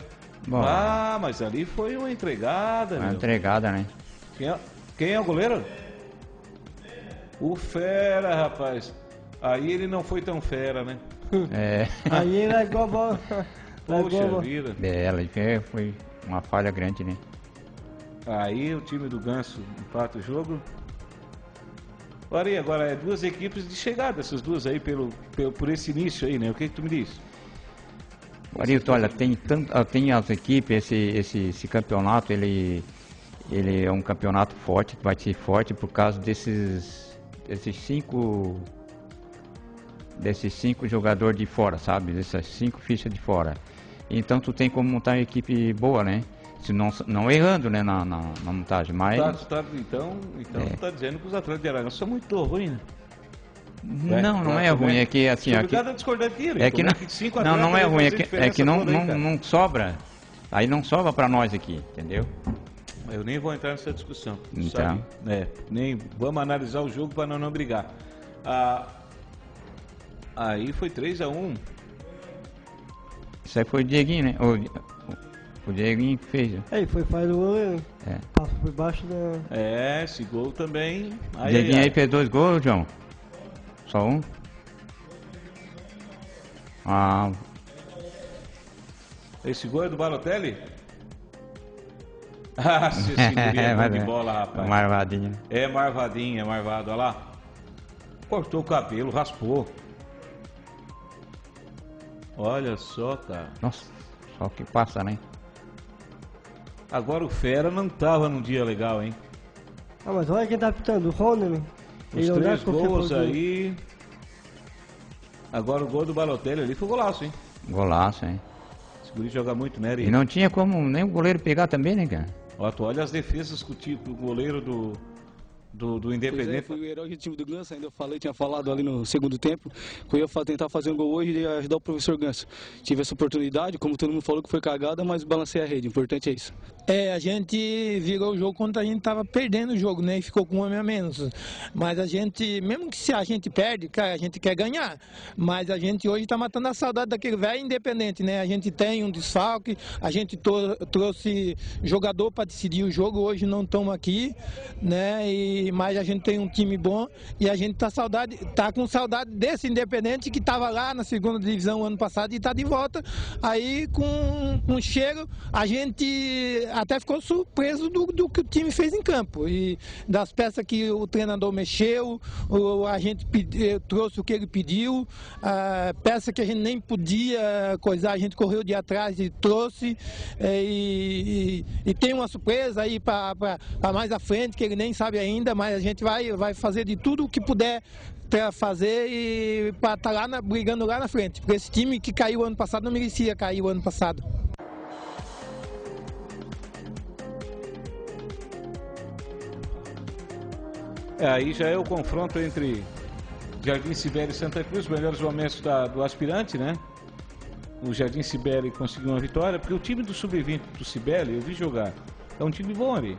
Bom. Ah, mas ali foi uma entregada, Uma meu. entregada, né? Quem é, quem é o goleiro? O Fera, rapaz. Aí ele não foi tão fera, né? É. Aí largou a bola. Poxa bola. vida. É, ela foi- foi uma falha grande, né? Aí o time do Ganso empata o jogo. Ora aí, agora é duas equipes de chegada, essas duas aí, pelo, pelo, por esse início aí, né? O que, que tu me diz? Marito, olha, tem, tanto, ah, tem as equipes, esse, esse, esse campeonato, ele, ele é um campeonato forte, vai ser forte por causa desses, desses cinco desses cinco jogadores de fora, sabe? Dessas cinco fichas de fora. Então tu tem como montar uma equipe boa, né? Se não, não errando, né, na, na, na montagem, mas... Tá, tá, então, então É. tu tá dizendo que os atletas de Aragão são muito ruins, né? Não, não Vai, é ruim, é que assim... Aqui, é que não, é não, não é ruim, é que, é que não, não, não sobra. Aí não sobra pra nós aqui, entendeu? Eu nem vou entrar nessa discussão. Então. sabe? É, nem vamos analisar o jogo para não, não brigar. Ah, aí foi 3 a 1 Isso aí foi o Dieguinho, né? O, o Dieguinho que fez. né? Aí foi falha do goleiro. É. Passou por baixo da. É, esse gol também. O Ai, Dieguinho aí ai. fez dois gols, João. Só um? Ah, Esse gol é do Balotelli? Ah, se esse é bom de é, bola, rapaz. Marvadinho. É marvadinho, é marvado, olha lá. Cortou o cabelo, raspou. Olha só, cara. Nossa, só que passa, né? Agora o Fera não tava num dia legal, hein? Ah, mas olha quem tá pitando, o Ronald. Os não dá três gols aí. Agora o gol do Balotelli ali foi golaço, hein? Golaço, hein? Esse guri joga muito, né, Ari? E não tinha como nem o goleiro pegar também, né, cara? Ó, tu olha as defesas que o tipo, o goleiro do, do, do é, Independente. fui o herói do time do Ganso, ainda eu falei, tinha falado ali no segundo tempo, que eu ia tentar fazer um gol hoje e ajudar o professor Ganso. Tive essa oportunidade, como todo mundo falou que foi cagada, mas balancei a rede, o importante é isso. É, a gente virou o jogo quando a gente tava perdendo o jogo, né? E ficou com um homem a menos. Mas a gente, mesmo que se a gente perde, cara, a gente quer ganhar. Mas a gente hoje tá matando a saudade daquele velho independente, né? A gente tem um desfalque, a gente trouxe jogador para decidir o jogo, hoje não estamos aqui, né? E, mas a gente tem um time bom e a gente tá, saudade, tá com saudade desse independente que estava lá na segunda divisão ano passado e tá de volta. Aí com um cheiro, a gente até ficou surpreso do, do que o time fez em campo. E das peças que o treinador mexeu, o, a gente pedi- trouxe o que ele pediu, a peça que a gente nem podia coisar, a gente correu de atrás e trouxe. É, e, e- e tem uma surpresa aí para mais à frente, que ele nem sabe ainda, mas a gente vai, vai fazer de tudo o que puder para fazer e para estar lá na- brigando lá na frente. Porque esse time que caiu ano passado não merecia cair o ano passado. É, aí já é o confronto entre Jardim Sibério e Santa Cruz, melhores momentos da- do aspirante, né? O Jardim Sibério conseguiu uma vitória, porque o time do Sub-20 do Sibério, eu vi jogar, é um time bom ali.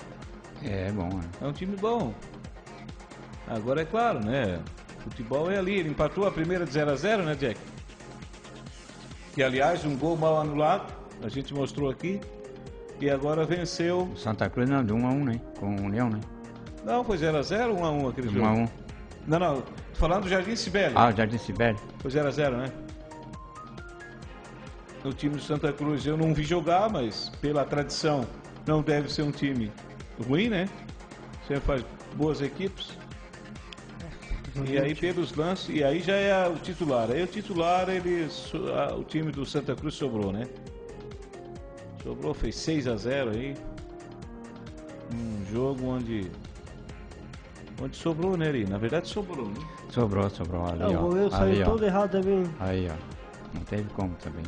É bom, né? É um time bom. Agora é claro, né? Futebol é ali. Ele empatou a primeira de 0 a 0 né, Jack? E aliás, um gol mal anulado, a gente mostrou aqui. E agora venceu. Santa Cruz não, de 1 a 1 né? Com o União, né? Não, foi 0 a 0 1 a 1 aquele 1 jogo. a 1 Não, não, falando do Jardim Sibério. Ah, o Jardim Sibério. Foi 0 a 0 né? O time do Santa Cruz eu não vi jogar, mas pela tradição não deve ser um time ruim, né? Sempre faz boas equipes. E aí pelos lances, e aí já é o titular. Aí o titular, ele, o time do Santa Cruz sobrou, né? Sobrou, fez 6 a 0 aí. Um jogo onde. Onde sobrou, né, Ari? Na verdade sobrou, né? Sobrou, sobrou ali, É, ó. o goleiro ali, saiu ó. todo errado também. Aí, ó. Não teve como também.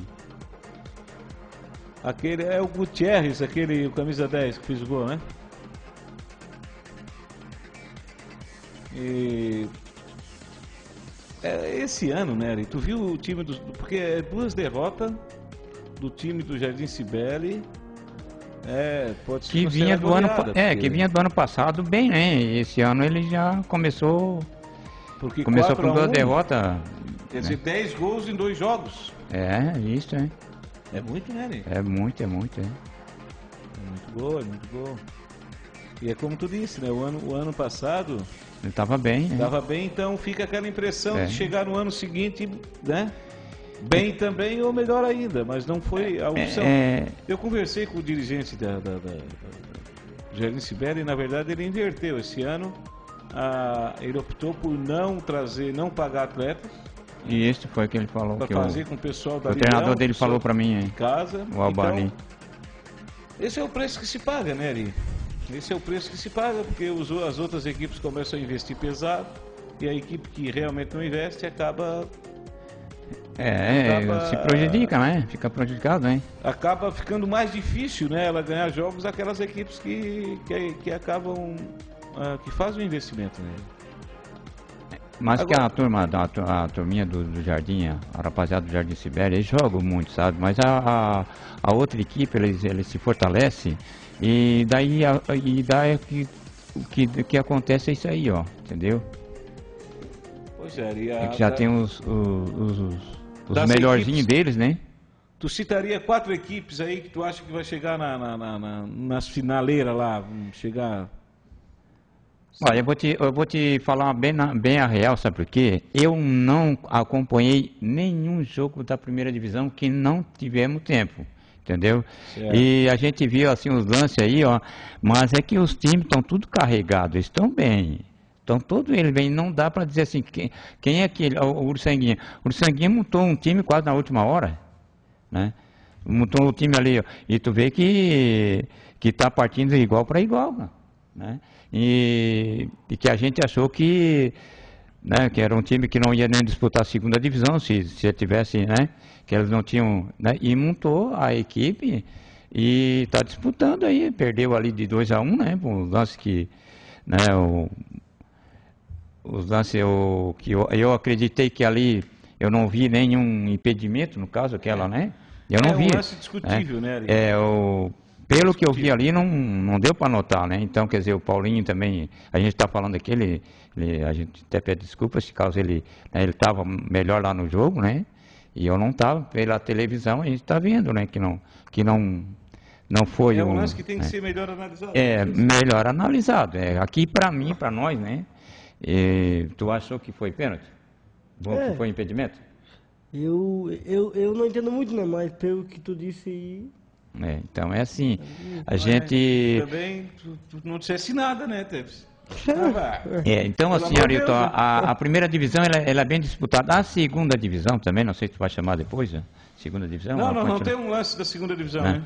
Aquele é o Gutierrez, aquele o camisa 10 que fez o gol, né? E é, esse ano, né, tu viu o time dos porque é duas derrotas do time do Jardim Cibele. É, pode se Que vinha, do ano, goleada, é, porque- que vinha do ano passado bem, né? Esse ano ele já começou. Porque começou 4 com duas 1, derrotas. Quer dizer, 10 gols em dois jogos. É, isso, é. É muito, né, Ari? É muito, é muito, é. É muito gol, é muito gol. E é como tu disse, né? O ano, o ano passado Ele tava bem, né? Tava bem, então fica aquela impressão É. de chegar no ano seguinte, né? Bem também ou melhor ainda, mas não foi a opção. é- Eu conversei com o dirigente da, da, da, da- Jardim Sibeli e na verdade ele inverteu. Esse ano ah, ele optou por não trazer, não pagar atletas, E este foi que ele falou para o, fazer com o pessoal da o treinador Leão, dele falou pra mim, hein? casa. O Albani. Então, esse é o preço que se paga, né, Ari? Esse é o preço que se paga, porque os- as outras equipes começam a investir pesado e a equipe que realmente não investe acaba, É, Acaba- se prejudica, né? Fica prejudicado, né? acaba ficando mais difícil né, ela ganhar jogos daquelas equipes que, que, que acabam, ah, que fazem o investimento. Né? Mas Agora- que a turma, a, a turminha do, do Jardim, a, rapaziada do Jardim Sibéria, eles jogam muito, sabe? Mas a, a, a outra equipe, eles, eles se fortalecem e daí, e daí que, o que, o que acontece é isso aí, ó, entendeu? Pois é, e a- É que já da- tem os, os, os, os- melhorzinhos equipes- deles, né? Tu citaria quatro equipes aí que tu acha que vai chegar na, na, na- na- nas finaleiras lá, chegar... Olha, eu vou te, eu vou te falar bem, na- bem a real, sabe por quê? Eu não acompanhei nenhum jogo da primeira divisão que não tivemos tempo, entendeu? Certo. E a gente viu assim os lances aí, ó, mas é que os times estão tudo carregados, estão bem. Estão todos eles bem, não dá para dizer assim, quem, quem é aquele, o, o Ursanguinha. O Ursanguinha montou um time quase na última hora, né? Montou o time ali, ó, e tu vê que que está partindo igual para igual, né? E, e que a gente achou que, né, que era um time que não ia nem disputar a segunda divisão se, se tivesse, né, que eles não tinham, né, e montou a equipe e está disputando aí, perdeu ali de 2 a 1 um, né, um lance que, né, o, os lances eu, que eu, eu acreditei que ali eu não vi nenhum impedimento, no caso aquela, né? Eu não É um vi. lance discutível, né, Ari? É, o, pelo que eu vi ali, não, não deu para notar, né? Então, quer dizer, o Paulinho também, a gente está falando aqui, ele, ele- a gente até pede desculpas, se caso ele né, ele estava melhor lá no jogo, né? E eu não estava, pela televisão, a gente está vendo, né? Que não, que não, não foi É um um, lance que tem que né? ser melhor analisado. É, melhor analisado. É, aqui para mim, para nós, né? E tu achou que foi pênalti? Bom, É. que foi impedimento? Eu, eu, eu não entendo muito, né? Mas pelo que tu disse aí. É, então é assim. A gente. Também, tu, tu não dissesse nada, né, Teves? É, então Pelo assim, Arilton, Deus, né? a, a primeira divisão ela, ela é bem disputada. A segunda divisão também, não sei se tu vai chamar depois, né? segunda divisão. Não, não, não tem um lance da segunda divisão, Né?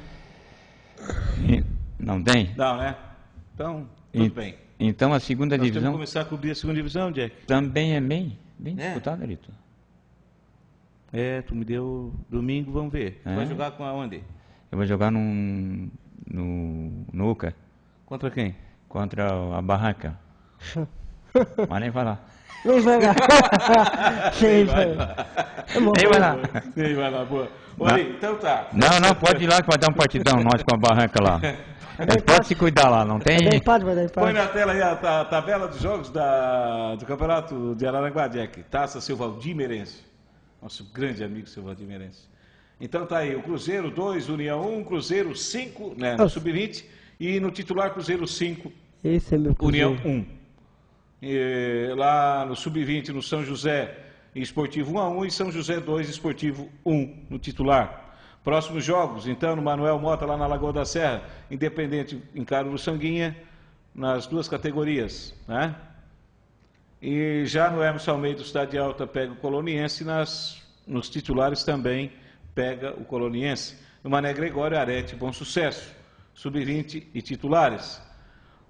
né? Não tem? Não, né? Então, tudo E- bem. Então a segunda Nós divisão começar a cobrir a segunda divisão, Jack. também é bem, bem É. disputada, Arilton. É, tu me deu domingo, vamos ver. Tu É. vai jogar com aonde? Eu vou jogar num, no Nuca. Contra quem? Contra a Barranca. Mas nem falar. Nem vai lá. Quem vai lá? É. Nem vai lá. Quem vai lá, boa. Não. Olha, então tá. Não, não, pode ir lá que vai dar um partidão nós com a Barranca lá. É, pode se cuidar lá, não tem? Vai dar empate, vai dar Põe empate. na tela aí a, ta- tabela dos jogos da, do Campeonato de Araranguá, Jack. Taça seu Valdir Merense. Nosso grande amigo seu Valdir Merense. Então tá aí, o Cruzeiro 2, União 1, Cruzeiro 5, né, no Ah. Sub-20, e no titular Cruzeiro 5, Esse é meu União cruzeiro. 1. E, lá no Sub-20, no São José, Esportivo 1 a 1 e São José 2, Esportivo 1 no titular. Próximos jogos, então, no Manuel Mota, lá na Lagoa da Serra, Independente encara o Sanguinha nas duas categorias, né? E já no Hermes Almeida, Cidade Alta pega o Coloniense, nas, nos titulares também pega o Coloniense. No Mané Gregório, Arete, Bom Sucesso, Sub-20 e titulares.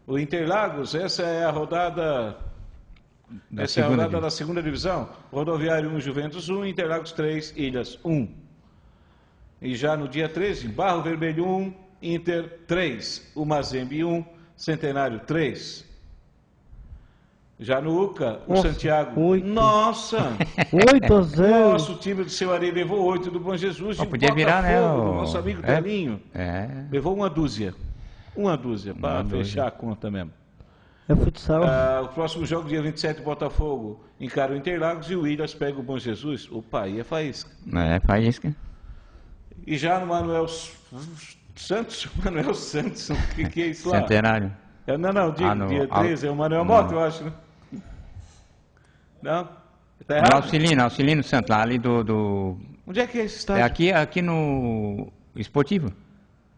O Interlagos, essa é a rodada Da essa é a segunda rodada divisão. da segunda divisão. Rodoviário 1, Juventus 1, Interlagos 3, Ilhas 1. E já no dia 13, Barro Vermelho 1, Inter 3, o Mazembe 1, Centenário 3. Já no UCA, o Nossa, Santiago. oito. Nossa! 8 a 0. Nossa, o time do seu Ari levou 8 do Bom Jesus. Ó, e o podia virar, né, Botafogo, do o- nosso amigo é. Telinho. É. Levou uma dúzia. Uma dúzia, para fechar a conta mesmo. É futsal. Ah, o próximo jogo, dia 27, Botafogo encara o Interlagos e o Williams pega o Bom Jesus. Opa, aí é faísca. É, faísca. E já no Manuel Santos, Manuel Santos, o que, que é isso lá? Centenário. É, não, não, dia, Ah, no- dia ah, 13, é o Manuel. Mota, eu acho, né? Não? Tá No errado? Auxilino, Auxilino Santos, lá ali do, do... Onde é que é esse estádio? É aqui, aqui no Esportivo.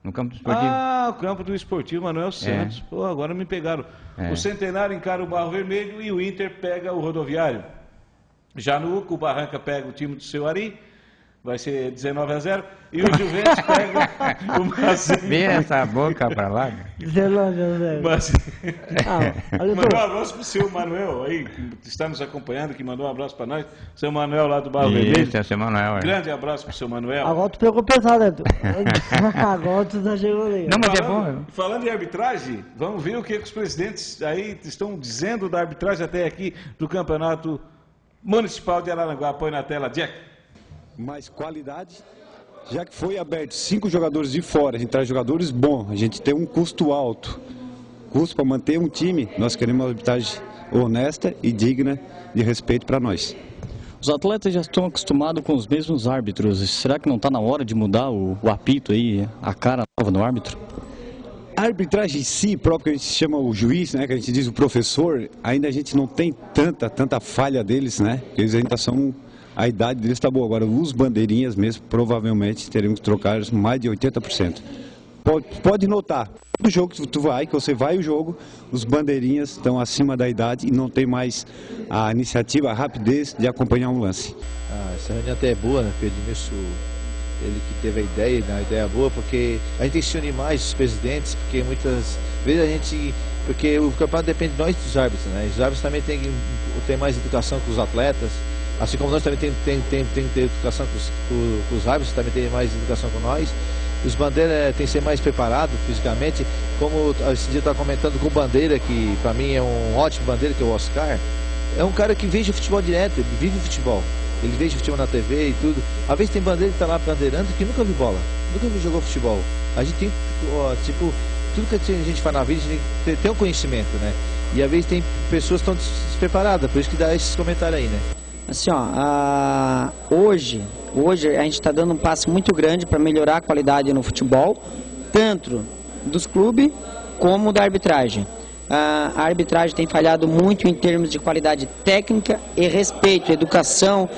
No campo do Esportivo. Ah, o campo do esportivo Manuel Santos. Pô, agora me pegaram. É. O Centenário encara o Barro Vermelho e o Inter pega o Rodoviário. Já no UCA, o Barranca pega o time do seu Ari. Vai ser 19 a 0. E o Juventus pega o Mazembe. Vira essa boca pra lá. 19 a 0. Mas... Ah, Mandou um abraço pro seu Manuel aí, que está nos acompanhando, que mandou um abraço para nós. Seu Manuel lá do Barro Isso, Vermelho. é o seu Manuel, é. Grande abraço pro seu Manuel. Agora tu pegou pesado, tu? Agora tu exagerou ali. Não, mas é falando, bom. falando em arbitragem, vamos ver o que, que os presidentes aí estão dizendo da arbitragem até aqui do Campeonato Municipal de Araranguá. Põe na tela, Jack. Mais qualidade, já que foi aberto cinco jogadores de fora, a gente traz jogadores bons, a gente tem um custo alto. Custo para manter um time, nós queremos uma arbitragem honesta e digna de respeito para nós. Os atletas já estão acostumados com os mesmos árbitros. Será que não está na hora de mudar o, o apito aí, a cara nova no árbitro? A arbitragem em si, próprio que a gente chama o juiz, né, que a gente diz o professor, ainda a gente não tem tanta, tanta falha deles, né? Eles ainda são, a idade deles está boa. Agora, os bandeirinhas mesmo, provavelmente teremos que trocar mais de 80%. Pode, pode notar, no jogo que tu vai, que você vai o jogo, os bandeirinhas estão acima da idade e não tem mais a iniciativa, a rapidez de acompanhar um lance. Ah, essa reunião até é boa, né? Porque o Edmilson, ele que teve a ideia, né? a ideia boa, porque a gente tem que se unir mais os presidentes, porque muitas vezes a gente. Porque o campeonato depende de nós dos árbitros, né? Os árbitros também têm que ter mais educação com os atletas, assim como nós também temos tem, tem, tem que ter educação com os, com, com os árbitros, também tem mais educação com nós. Os bandeiras têm que ser mais preparados fisicamente, como esse dia estava comentando com o Bandeira, que para mim é um ótimo bandeira, que é o Oscar. É um cara que veja o futebol direto, ele vive o futebol. Ele veja o futebol na TV e tudo. Às vezes tem bandeira que tá lá bandeirando que nunca viu bola, nunca viu jogou futebol. A gente tem, ó, tipo, tudo que a gente faz na vida, a gente tem, tem um conhecimento, né? E às vezes tem pessoas que estão despreparadas, por isso que dá esses comentários aí, né? Assim, ó, a- hoje, hoje a gente está dando um passo muito grande para melhorar a qualidade no futebol, tanto dos clubes como da arbitragem. A arbitragem tem falhado muito em termos de qualidade técnica e respeito, educação,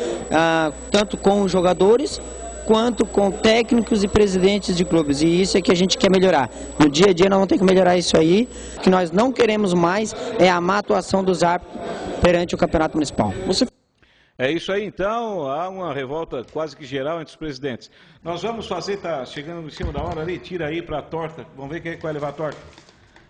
tanto com os jogadores quanto com técnicos e presidentes de clubes. E isso é que a gente quer melhorar. No dia a dia nós vamos ter que melhorar isso aí. O que nós não queremos mais é a má atuação dos árbitros perante o campeonato municipal. Você É isso aí, então. Há uma revolta quase que geral entre os presidentes. Nós vamos fazer, tá chegando em cima da hora ali, tira aí para a torta. Vamos ver quem é que vai levar a torta.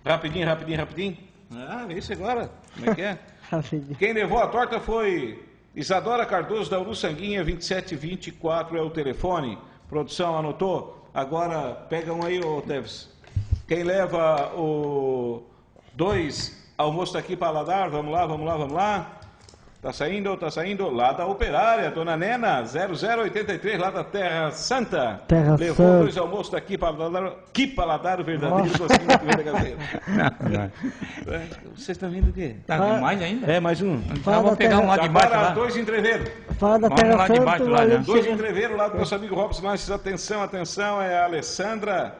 Rapidinho, rapidinho, rapidinho. Ah, isso agora. Como é que é? Quem levou a torta foi Isadora Cardoso da Uruçanguinha, 2724 é o telefone. Produção anotou? Agora pega um aí, ô Teves. Quem leva o dois almoço aqui para Ladar? Vamos lá, vamos lá, vamos lá. Tá saindo, tá saindo lá da Operária, Dona Nena, 0083, lá da Terra Santa. Terra Levou Santa. dois almoços daqui para Ladar, que paladar o verdadeiro docinho que vem da gaveta. É, Vocês estão rindo o quê? Tá demais ainda? É, mais um. Então vamos pegar um lá de baixo Agora, lá. dois entreveiros. Fala da Vamos Terra lá de Santa, baixo lá, né? Dois entreveiros lá do nosso amigo Robson Lanches. Atenção, atenção, é a Alessandra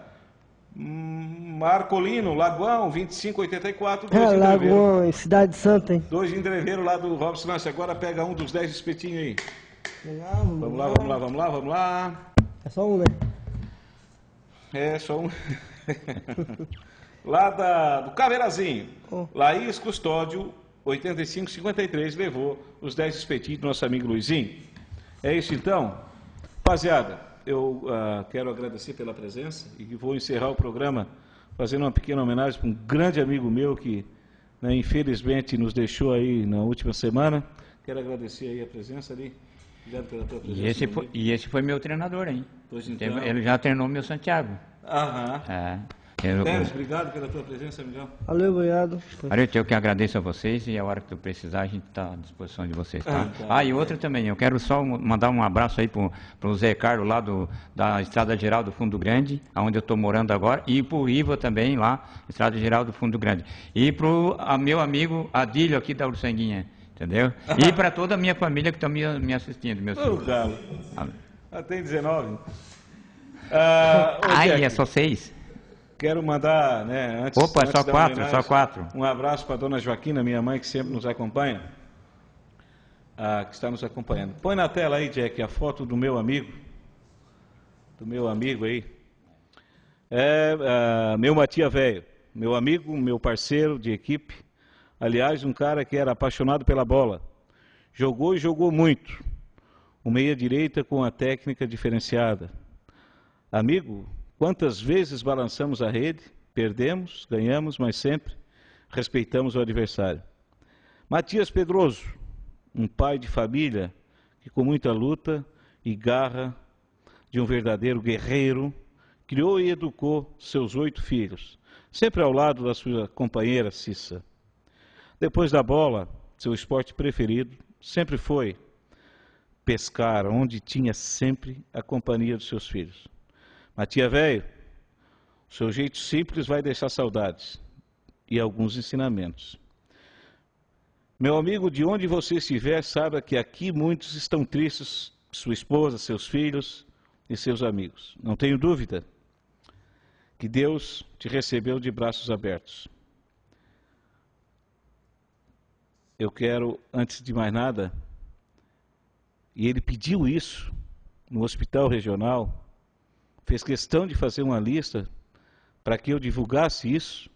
hum, Marcolino, Lagoão, 2584. Dois É. Lagoa, Cidade Santa, hein? Dois entreveiros lá do Robson Lanches. Agora pega um dos dez espetinhos aí. Legal, Vamos lá, vamos lá, vamos lá, vamos lá. É só um, né? É, só um. lá da, do Caveirazinho. Laís Custódio, 85-53 levou os 10 espetinhos do nosso amigo Luizinho. É isso então? Rapaziada, eu uh, quero agradecer pela presença e vou encerrar o programa fazendo uma pequena homenagem para um grande amigo meu que, né, infelizmente, nos deixou aí na última semana. Quero agradecer aí a presença ali. Obrigado pela tua presença. E esse, foi, e esse foi meu treinador, hein? Pois então. Ele já treinou meu Santiago. Aham. É. Eu, Teres, obrigado pela tua presença, amigão. Valeu, obrigado. Arete, eu que agradeço a vocês e a hora que tu precisar, a gente está à disposição de vocês, tá? Ah, tá. ah, e outra também, eu quero só mandar um abraço aí para o Zé Carlos, lá do, da Estrada Geral do Fundo Grande, onde eu estou morando agora, e para o Iva também, lá, Estrada Geral do Fundo Grande. E para o meu amigo Adílio, aqui da Ursanguinha, entendeu? E para toda a minha família que está me, me assistindo, meus filhos. Galo. Ah, tem 19. Ah, Ai, é só seis. Quero mandar, né, antes, Opa, antes só quatro, só quatro. Um abraço para a dona Joaquina, minha mãe, que sempre nos acompanha, ah, que está nos acompanhando. Põe na tela aí, Jack, a foto do meu amigo, do meu amigo aí. É ah, meu Matia Velho, meu amigo, meu parceiro de equipe. Aliás, um cara que era apaixonado pela bola. Jogou e jogou muito. O meia-direita com a técnica diferenciada. Amigo, Quantas vezes balançamos a rede, perdemos, ganhamos, mas sempre respeitamos o adversário. Matias Pedroso, um pai de família que com muita luta e garra de um verdadeiro guerreiro, criou e educou seus oito filhos, sempre ao lado da sua companheira Cissa. Depois da bola, seu esporte preferido sempre foi pescar, onde tinha sempre a companhia dos seus filhos. Matia velho, o seu jeito simples vai deixar saudades e alguns ensinamentos. Meu amigo, de onde você estiver, saiba que aqui muitos estão tristes, sua esposa, seus filhos e seus amigos. Não tenho dúvida que Deus te recebeu de braços abertos. Eu quero, antes de mais nada, e ele pediu isso no hospital regional, fez questão de fazer uma lista para que eu divulgasse isso.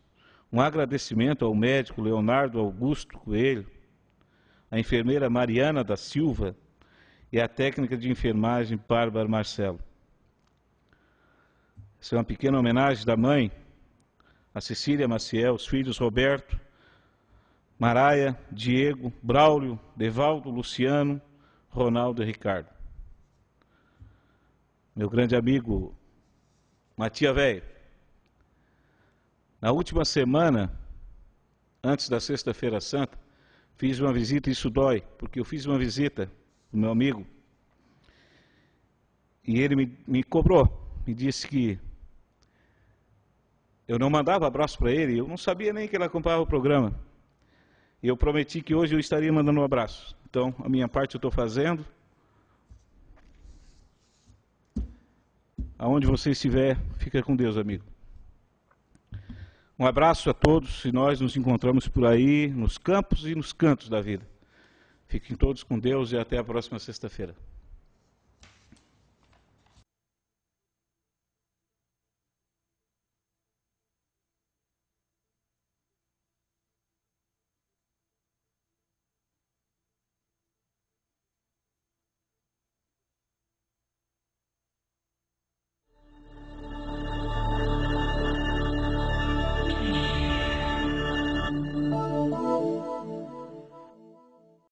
Um agradecimento ao médico Leonardo Augusto Coelho, à enfermeira Mariana da Silva e à técnica de enfermagem Bárbara Marcelo. Essa é uma pequena homenagem da mãe, a Cecília Maciel, os filhos Roberto, Maraia, Diego, Braulio, Devaldo, Luciano, Ronaldo e Ricardo meu grande amigo Matia Velho. Na última semana, antes da Sexta-feira Santa, fiz uma visita, isso dói, porque eu fiz uma visita do meu amigo e ele me, me cobrou, me disse que eu não mandava abraço para ele, eu não sabia nem que ele acompanhava o programa. E eu prometi que hoje eu estaria mandando um abraço. Então, a minha parte eu estou fazendo. Aonde você estiver, fica com Deus, amigo. Um abraço a todos e nós nos encontramos por aí, nos campos e nos cantos da vida. Fiquem todos com Deus e até a próxima sexta-feira.